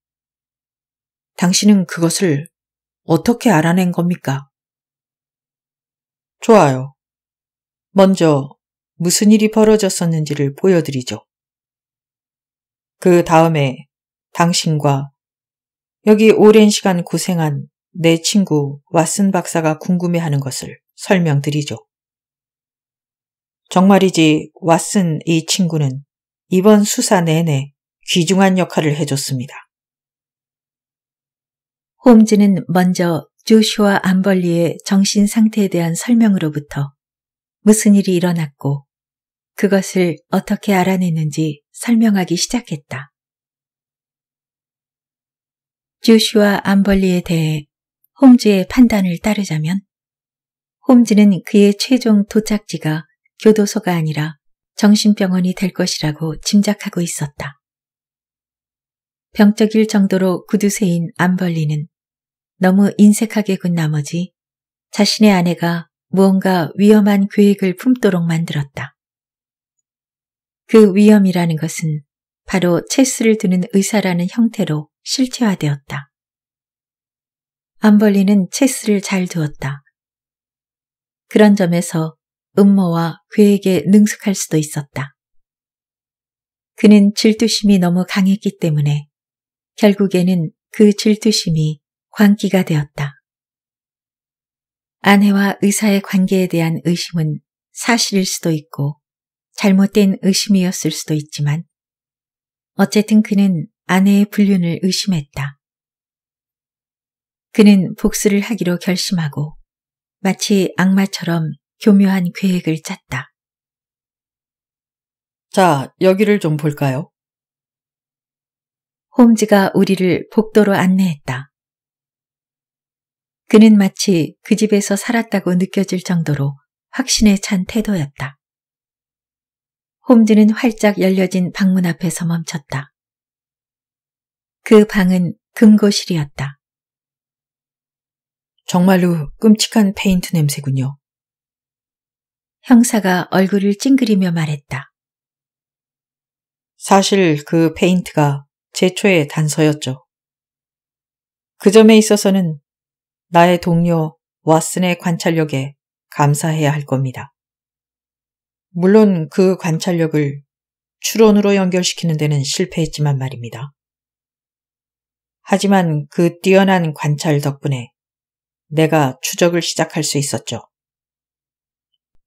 당신은 그것을 어떻게 알아낸 겁니까? 좋아요. 먼저 무슨 일이 벌어졌었는지를 보여드리죠. 그 다음에 당신과 여기 오랜 시간 고생한 내 친구 왓슨 박사가 궁금해하는 것을 설명드리죠. 정말이지 왓슨 이 친구는 이번 수사 내내 귀중한 역할을 해줬습니다. 홈즈는 먼저 조슈아 암벌리의 정신 상태에 대한 설명으로부터 무슨 일이 일어났고 그것을 어떻게 알아냈는지 설명하기 시작했다. 조슈아 암벌리에 대해 홈즈의 판단을 따르자면 홈즈는 그의 최종 도착지가 교도소가 아니라 정신병원이 될 것이라고 짐작하고 있었다. 병적일 정도로 구두쇠인 암벌리는 너무 인색하게 군 나머지 자신의 아내가 무언가 위험한 계획을 품도록 만들었다. 그 위험이라는 것은 바로 체스를 두는 의사라는 형태로 실체화되었다. 암벌리는 체스를 잘 두었다. 그런 점에서 음모와 계획에 능숙할 수도 있었다. 그는 질투심이 너무 강했기 때문에 결국에는 그 질투심이 광기가 되었다. 아내와 의사의 관계에 대한 의심은 사실일 수도 있고 잘못된 의심이었을 수도 있지만 어쨌든 그는 아내의 불륜을 의심했다. 그는 복수를 하기로 결심하고 마치 악마처럼 교묘한 계획을 짰다. 자, 여기를 좀 볼까요? 홈즈가 우리를 복도로 안내했다. 그는 마치 그 집에서 살았다고 느껴질 정도로 확신에 찬 태도였다. 홈즈는 활짝 열려진 방문 앞에서 멈췄다. 그 방은 금고실이었다. 정말로 끔찍한 페인트 냄새군요. 형사가 얼굴을 찡그리며 말했다. 사실 그 페인트가 제초의 단서였죠. 그 점에 있어서는 나의 동료 왓슨의 관찰력에 감사해야 할 겁니다. 물론 그 관찰력을 추론으로 연결시키는 데는 실패했지만 말입니다. 하지만 그 뛰어난 관찰 덕분에 내가 추적을 시작할 수 있었죠.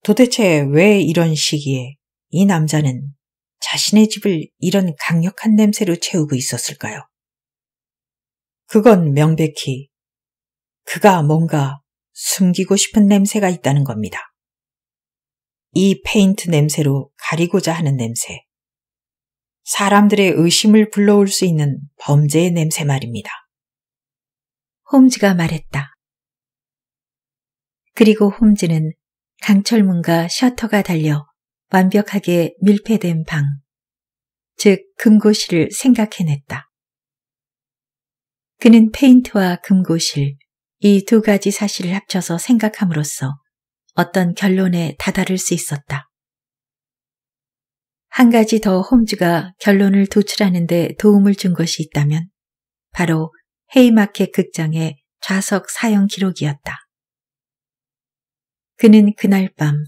도대체 왜 이런 시기에 이 남자는 자신의 집을 이런 강력한 냄새로 채우고 있었을까요? 그건 명백히 그가 뭔가 숨기고 싶은 냄새가 있다는 겁니다. 이 페인트 냄새로 가리고자 하는 냄새. 사람들의 의심을 불러올 수 있는 범죄의 냄새 말입니다. 홈즈가 말했다. 그리고 홈즈는 강철문과 셔터가 달려 완벽하게 밀폐된 방, 즉 금고실을 생각해냈다. 그는 페인트와 금고실, 이 두 가지 사실을 합쳐서 생각함으로써 어떤 결론에 다다를 수 있었다. 한 가지 더 홈즈가 결론을 도출하는 데 도움을 준 것이 있다면 바로 헤이마켓 극장의 좌석 사용 기록이었다. 그는 그날 밤,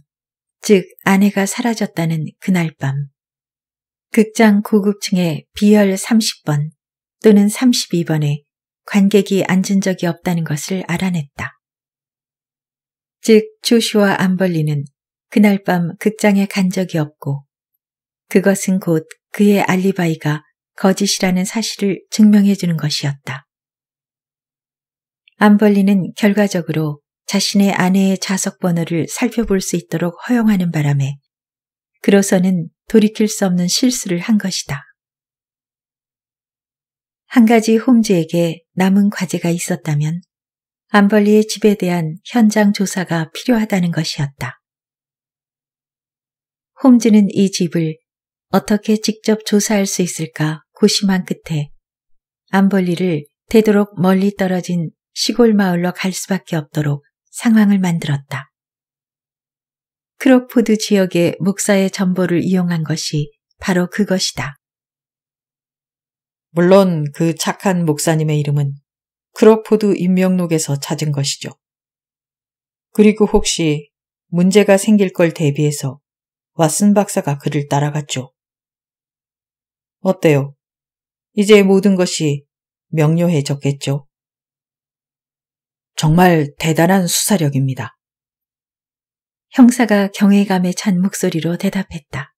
즉 아내가 사라졌다는 그날 밤, 극장 고급층의 비열 30번 또는 32번에 관객이 앉은 적이 없다는 것을 알아냈다. 즉 조슈아 암벌리는 그날 밤 극장에 간 적이 없고 그것은 곧 그의 알리바이가 거짓이라는 사실을 증명해 주는 것이었다. 암벌리는 결과적으로 자신의 아내의 좌석 번호를 살펴볼 수 있도록 허용하는 바람에 그로서는 돌이킬 수 없는 실수를 한 것이다. 한 가지 홈즈에게 남은 과제가 있었다면 암벌리의 집에 대한 현장 조사가 필요하다는 것이었다. 홈즈는 이 집을 어떻게 직접 조사할 수 있을까 고심한 끝에 암벌리를 되도록 멀리 떨어진 시골 마을로 갈 수밖에 없도록 상황을 만들었다. 크로포드 지역의 목사의 전보를 이용한 것이 바로 그것이다. 물론 그 착한 목사님의 이름은 크로포드 인명록에서 찾은 것이죠. 그리고 혹시 문제가 생길 걸 대비해서 왓슨 박사가 그를 따라갔죠. 어때요? 이제 모든 것이 명료해졌겠죠? 정말 대단한 수사력입니다. 형사가 경외감에 찬 목소리로 대답했다.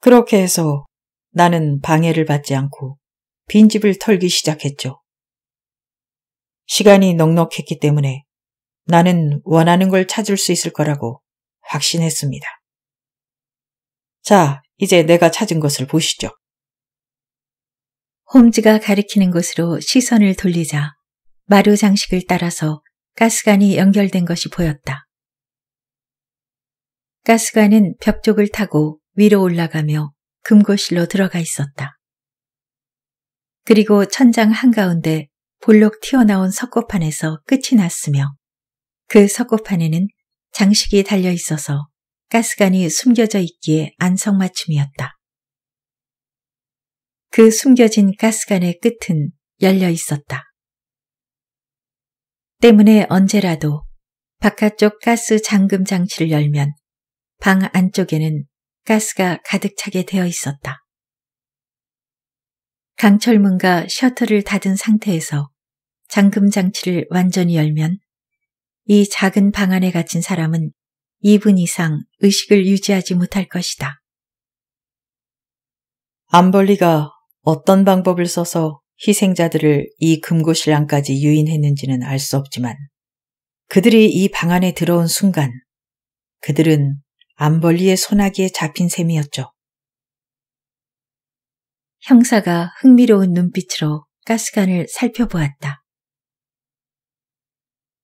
그렇게 해서 나는 방해를 받지 않고 빈집을 털기 시작했죠. 시간이 넉넉했기 때문에 나는 원하는 걸 찾을 수 있을 거라고 확신했습니다. 자, 이제 내가 찾은 것을 보시죠. 홈즈가 가리키는 곳으로 시선을 돌리자 마루 장식을 따라서 가스관이 연결된 것이 보였다. 가스관은 벽 쪽을 타고 위로 올라가며 금고실로 들어가 있었다. 그리고 천장 한가운데 볼록 튀어나온 석고판에서 끝이 났으며 그 석고판에는 장식이 달려 있어서 가스관이 숨겨져 있기에 안성맞춤이었다. 그 숨겨진 가스관의 끝은 열려 있었다. 때문에 언제라도 바깥쪽 가스 잠금 장치를 열면 방 안쪽에는 가스가 가득 차게 되어 있었다. 강철문과 셔터를 닫은 상태에서 잠금 장치를 완전히 열면 이 작은 방 안에 갇힌 사람은 2분 이상 의식을 유지하지 못할 것이다. 암벌리가 어떤 방법을 써서 희생자들을 이 금고실 안까지 유인했는지는 알 수 없지만 그들이 이 방 안에 들어온 순간 그들은 암벌리의 소나기에 잡힌 셈이었죠. 형사가 흥미로운 눈빛으로 가스관을 살펴보았다.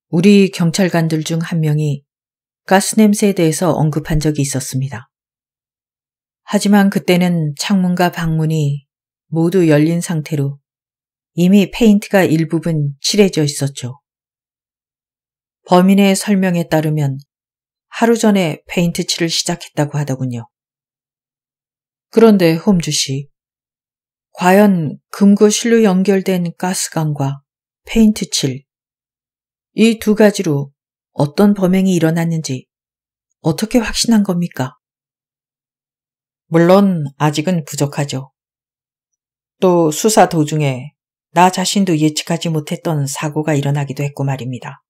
우리 경찰관들 중 한 명이 가스 냄새에 대해서 언급한 적이 있었습니다. 하지만 그때는 창문과 방문이 모두 열린 상태로 이미 페인트가 일부분 칠해져 있었죠. 범인의 설명에 따르면 하루 전에 페인트 칠을 시작했다고 하더군요. 그런데 홈즈 씨, 과연 금고 실로 연결된 가스관과 페인트 칠, 이 두 가지로 어떤 범행이 일어났는지 어떻게 확신한 겁니까? 물론 아직은 부족하죠. 또 수사 도중에 나 자신도 예측하지 못했던 사고가 일어나기도 했고 말입니다.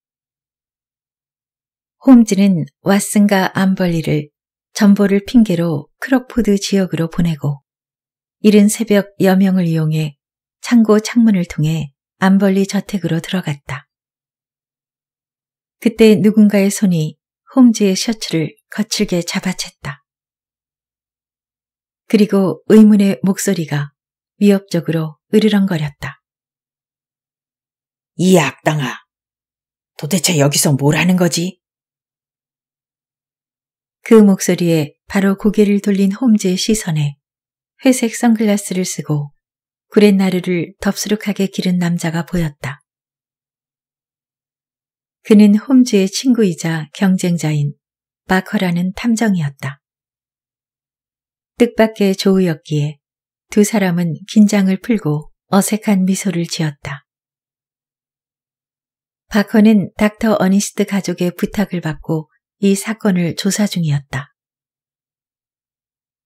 홈즈는 왓슨과 암벌리를 전보를 핑계로 크록포드 지역으로 보내고 이른 새벽 여명을 이용해 창고 창문을 통해 암벌리 저택으로 들어갔다. 그때 누군가의 손이 홈즈의 셔츠를 거칠게 잡아챘다. 그리고 의문의 목소리가 위협적으로 으르렁거렸다. 이 악당아, 도대체 여기서 뭘 하는 거지? 그 목소리에 바로 고개를 돌린 홈즈의 시선에 회색 선글라스를 쓰고 구렛나루를 덥수룩하게 기른 남자가 보였다. 그는 홈즈의 친구이자 경쟁자인 마커라는 탐정이었다. 뜻밖의 조우였기에 두 사람은 긴장을 풀고 어색한 미소를 지었다. 바커는 닥터 어니스트 가족의 부탁을 받고 이 사건을 조사 중이었다.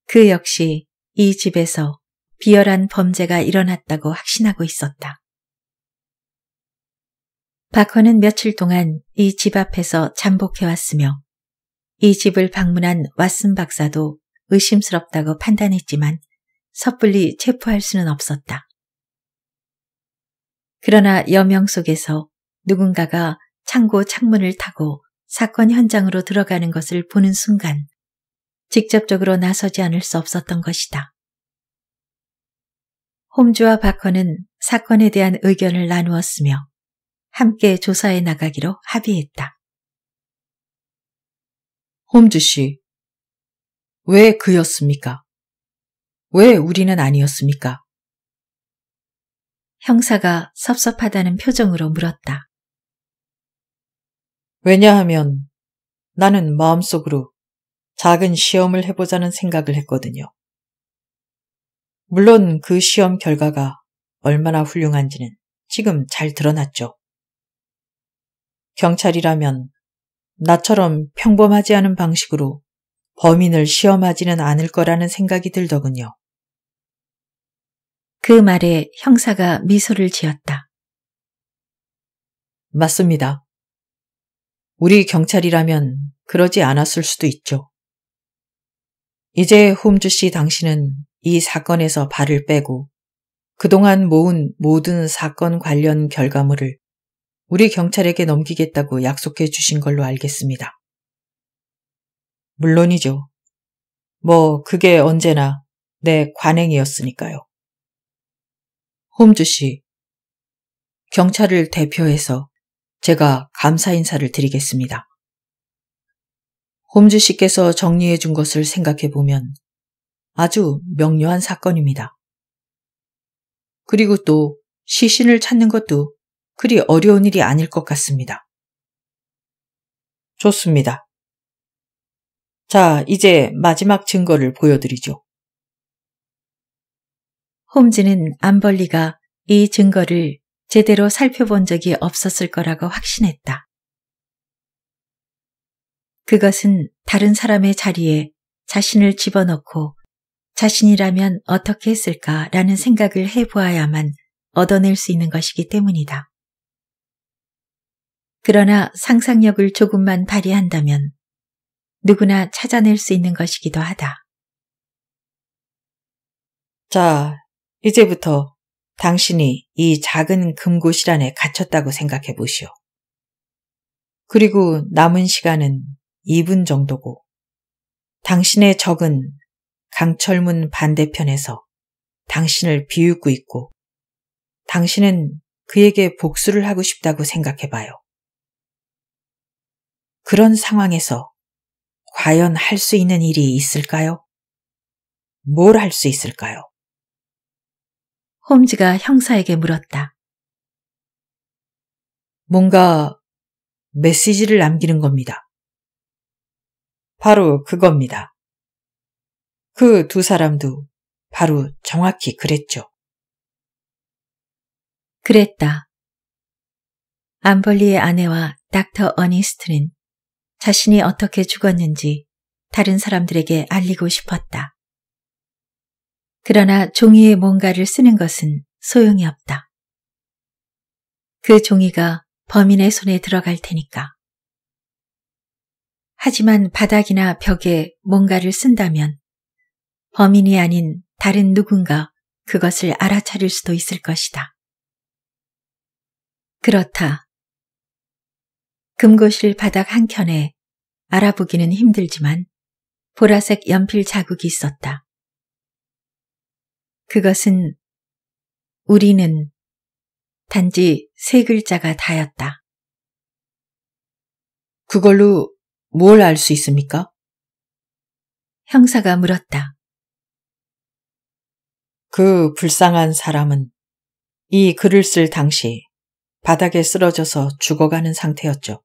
그 역시 이 집에서 비열한 범죄가 일어났다고 확신하고 있었다. 바커는 며칠 동안 이 집 앞에서 잠복해왔으며 이 집을 방문한 왓슨 박사도 의심스럽다고 판단했지만 섣불리 체포할 수는 없었다. 그러나 여명 속에서 누군가가 창고 창문을 타고 사건 현장으로 들어가는 것을 보는 순간 직접적으로 나서지 않을 수 없었던 것이다. 홈즈와 바커는 사건에 대한 의견을 나누었으며 함께 조사해 나가기로 합의했다. 홈즈 씨, 왜 그였습니까? 왜 우리는 아니었습니까? 형사가 섭섭하다는 표정으로 물었다. 왜냐하면 나는 마음속으로 작은 시험을 해보자는 생각을 했거든요. 물론 그 시험 결과가 얼마나 훌륭한지는 지금 잘 드러났죠. 경찰이라면 나처럼 평범하지 않은 방식으로 범인을 시험하지는 않을 거라는 생각이 들더군요. 그 말에 형사가 미소를 지었다. 맞습니다. 우리 경찰이라면 그러지 않았을 수도 있죠. 이제 홈즈 씨 당신은 이 사건에서 발을 빼고 그동안 모은 모든 사건 관련 결과물을 우리 경찰에게 넘기겠다고 약속해 주신 걸로 알겠습니다. 물론이죠. 뭐, 그게 언제나 내 관행이었으니까요. 홈즈 씨, 경찰을 대표해서 제가 감사 인사를 드리겠습니다. 홈즈 씨께서 정리해 준 것을 생각해 보면 아주 명료한 사건입니다. 그리고 또 시신을 찾는 것도 그리 어려운 일이 아닐 것 같습니다. 좋습니다. 자, 이제 마지막 증거를 보여드리죠. 홈즈는 암벌리가 이 증거를 제대로 살펴본 적이 없었을 거라고 확신했다. 그것은 다른 사람의 자리에 자신을 집어넣고 자신이라면 어떻게 했을까라는 생각을 해보아야만 얻어낼 수 있는 것이기 때문이다. 그러나 상상력을 조금만 발휘한다면 누구나 찾아낼 수 있는 것이기도 하다. 자, 이제부터 당신이 이 작은 금고실 안에 갇혔다고 생각해 보시오. 그리고 남은 시간은 2분 정도고, 당신의 적은 강철문 반대편에서 당신을 비웃고 있고, 당신은 그에게 복수를 하고 싶다고 생각해 봐요. 그런 상황에서 과연 할 수 있는 일이 있을까요? 뭘 할 수 있을까요? 홈즈가 형사에게 물었다. 뭔가 메시지를 남기는 겁니다. 바로 그겁니다. 그 두 사람도 바로 정확히 그랬죠. 그랬다. 암벌리의 아내와 닥터 어니스트는 자신이 어떻게 죽었는지 다른 사람들에게 알리고 싶었다. 그러나 종이에 뭔가를 쓰는 것은 소용이 없다. 그 종이가 범인의 손에 들어갈 테니까. 하지만 바닥이나 벽에 뭔가를 쓴다면 범인이 아닌 다른 누군가 그것을 알아차릴 수도 있을 것이다. 그렇다. 금고실 바닥 한켠에 알아보기는 힘들지만 보라색 연필 자국이 있었다. 그것은 우리는 단지 세 글자가 다였다. 그걸로 뭘 알 수 있습니까? 형사가 물었다. 그 불쌍한 사람은 이 글을 쓸 당시 바닥에 쓰러져서 죽어가는 상태였죠.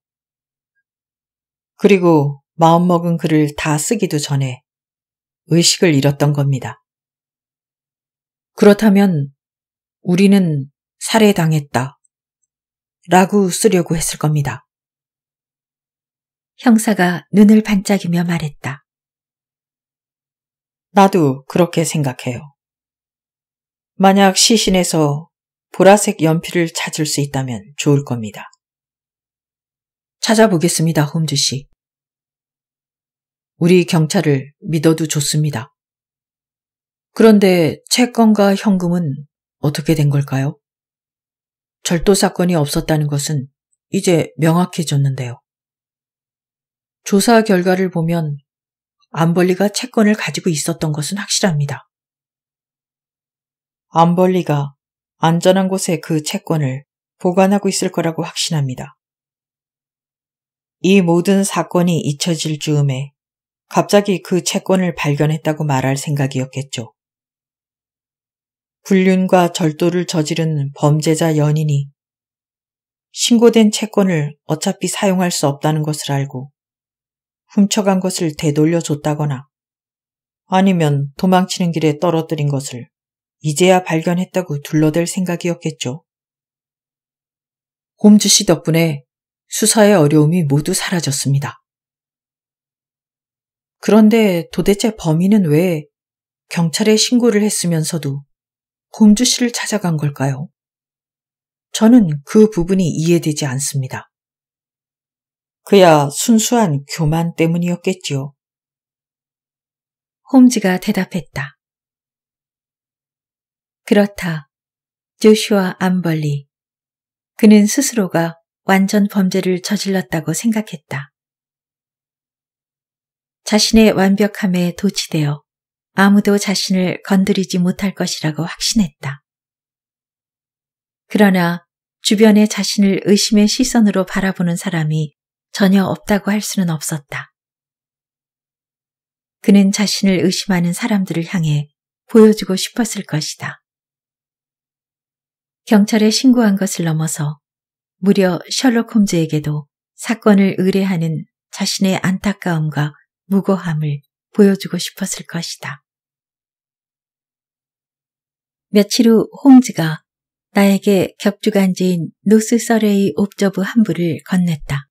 그리고 마음먹은 글을 다 쓰기도 전에 의식을 잃었던 겁니다. 그렇다면 우리는 살해당했다. 라고 쓰려고 했을 겁니다. 형사가 눈을 반짝이며 말했다. 나도 그렇게 생각해요. 만약 시신에서 보라색 연필을 찾을 수 있다면 좋을 겁니다. 찾아보겠습니다, 홈즈 씨. 우리 경찰을 믿어도 좋습니다. 그런데 채권과 현금은 어떻게 된 걸까요? 절도 사건이 없었다는 것은 이제 명확해졌는데요. 조사 결과를 보면 암벌리가 채권을 가지고 있었던 것은 확실합니다. 암벌리가 안전한 곳에 그 채권을 보관하고 있을 거라고 확신합니다. 이 모든 사건이 잊혀질 즈음에 갑자기 그 채권을 발견했다고 말할 생각이었겠죠. 불륜과 절도를 저지른 범죄자 연인이 신고된 채권을 어차피 사용할 수 없다는 것을 알고 훔쳐간 것을 되돌려 줬다거나 아니면 도망치는 길에 떨어뜨린 것을 이제야 발견했다고 둘러댈 생각이었겠죠. 홈즈 씨 덕분에 수사의 어려움이 모두 사라졌습니다. 그런데 도대체 범인은 왜 경찰에 신고를 했으면서도 홈즈 씨를 찾아간 걸까요? 저는 그 부분이 이해되지 않습니다. 그야 순수한 교만 때문이었겠지요. 홈즈가 대답했다. 그렇다. 조슈아 암벌리. 그는 스스로가 완전 범죄를 저질렀다고 생각했다. 자신의 완벽함에 도취되어 아무도 자신을 건드리지 못할 것이라고 확신했다. 그러나 주변에 자신을 의심의 시선으로 바라보는 사람이 전혀 없다고 할 수는 없었다. 그는 자신을 의심하는 사람들을 향해 보여주고 싶었을 것이다. 경찰에 신고한 것을 넘어서 무려 셜록 홈즈에게도 사건을 의뢰하는 자신의 안타까움과 무고함을 보여주고 싶었을 것이다. 며칠 후 홈즈가 나에게 격주간지인 노스 서레이 옵저브 한 부를 건넸다.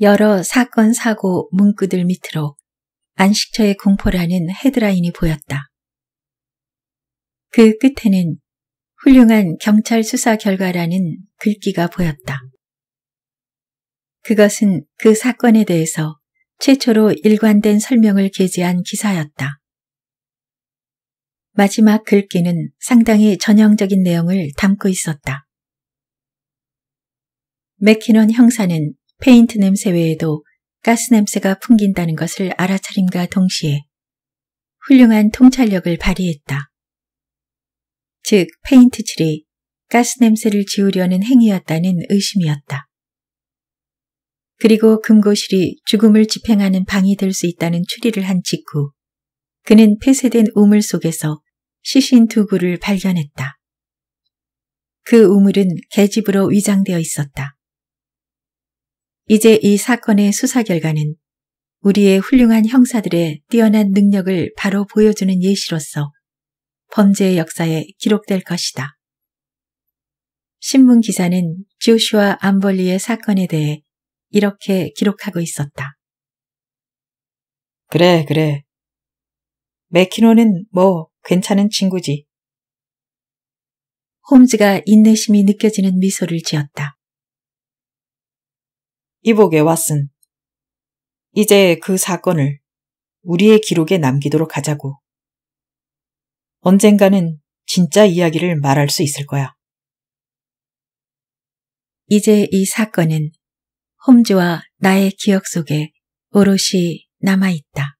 여러 사건 사고 문구들 밑으로 안식처의 공포라는 헤드라인이 보였다. 그 끝에는 훌륭한 경찰 수사 결과라는 글귀가 보였다. 그것은 그 사건에 대해서 최초로 일관된 설명을 게재한 기사였다. 마지막 글귀는 상당히 전형적인 내용을 담고 있었다. 맥키넌 형사는 페인트 냄새 외에도 가스 냄새가 풍긴다는 것을 알아차림과 동시에 훌륭한 통찰력을 발휘했다. 즉, 페인트 칠이 가스 냄새를 지우려는 행위였다는 의심이었다. 그리고 금고실이 죽음을 집행하는 방이 될 수 있다는 추리를 한 직후 그는 폐쇄된 우물 속에서 시신 두 구를 발견했다. 그 우물은 계집으로 위장되어 있었다. 이제 이 사건의 수사 결과는 우리의 훌륭한 형사들의 뛰어난 능력을 바로 보여주는 예시로서 범죄의 역사에 기록될 것이다. 신문 기사는 조슈아 암벌리의 사건에 대해 이렇게 기록하고 있었다. 그래, 그래. 맥키노는 뭐 괜찮은 친구지. 홈즈가 인내심이 느껴지는 미소를 지었다. 이복에 왓슨. 이제 그 사건을 우리의 기록에 남기도록 하자고. 언젠가는 진짜 이야기를 말할 수 있을 거야. 이제 이 사건은 홈즈와 나의 기억 속에 오롯이 남아있다.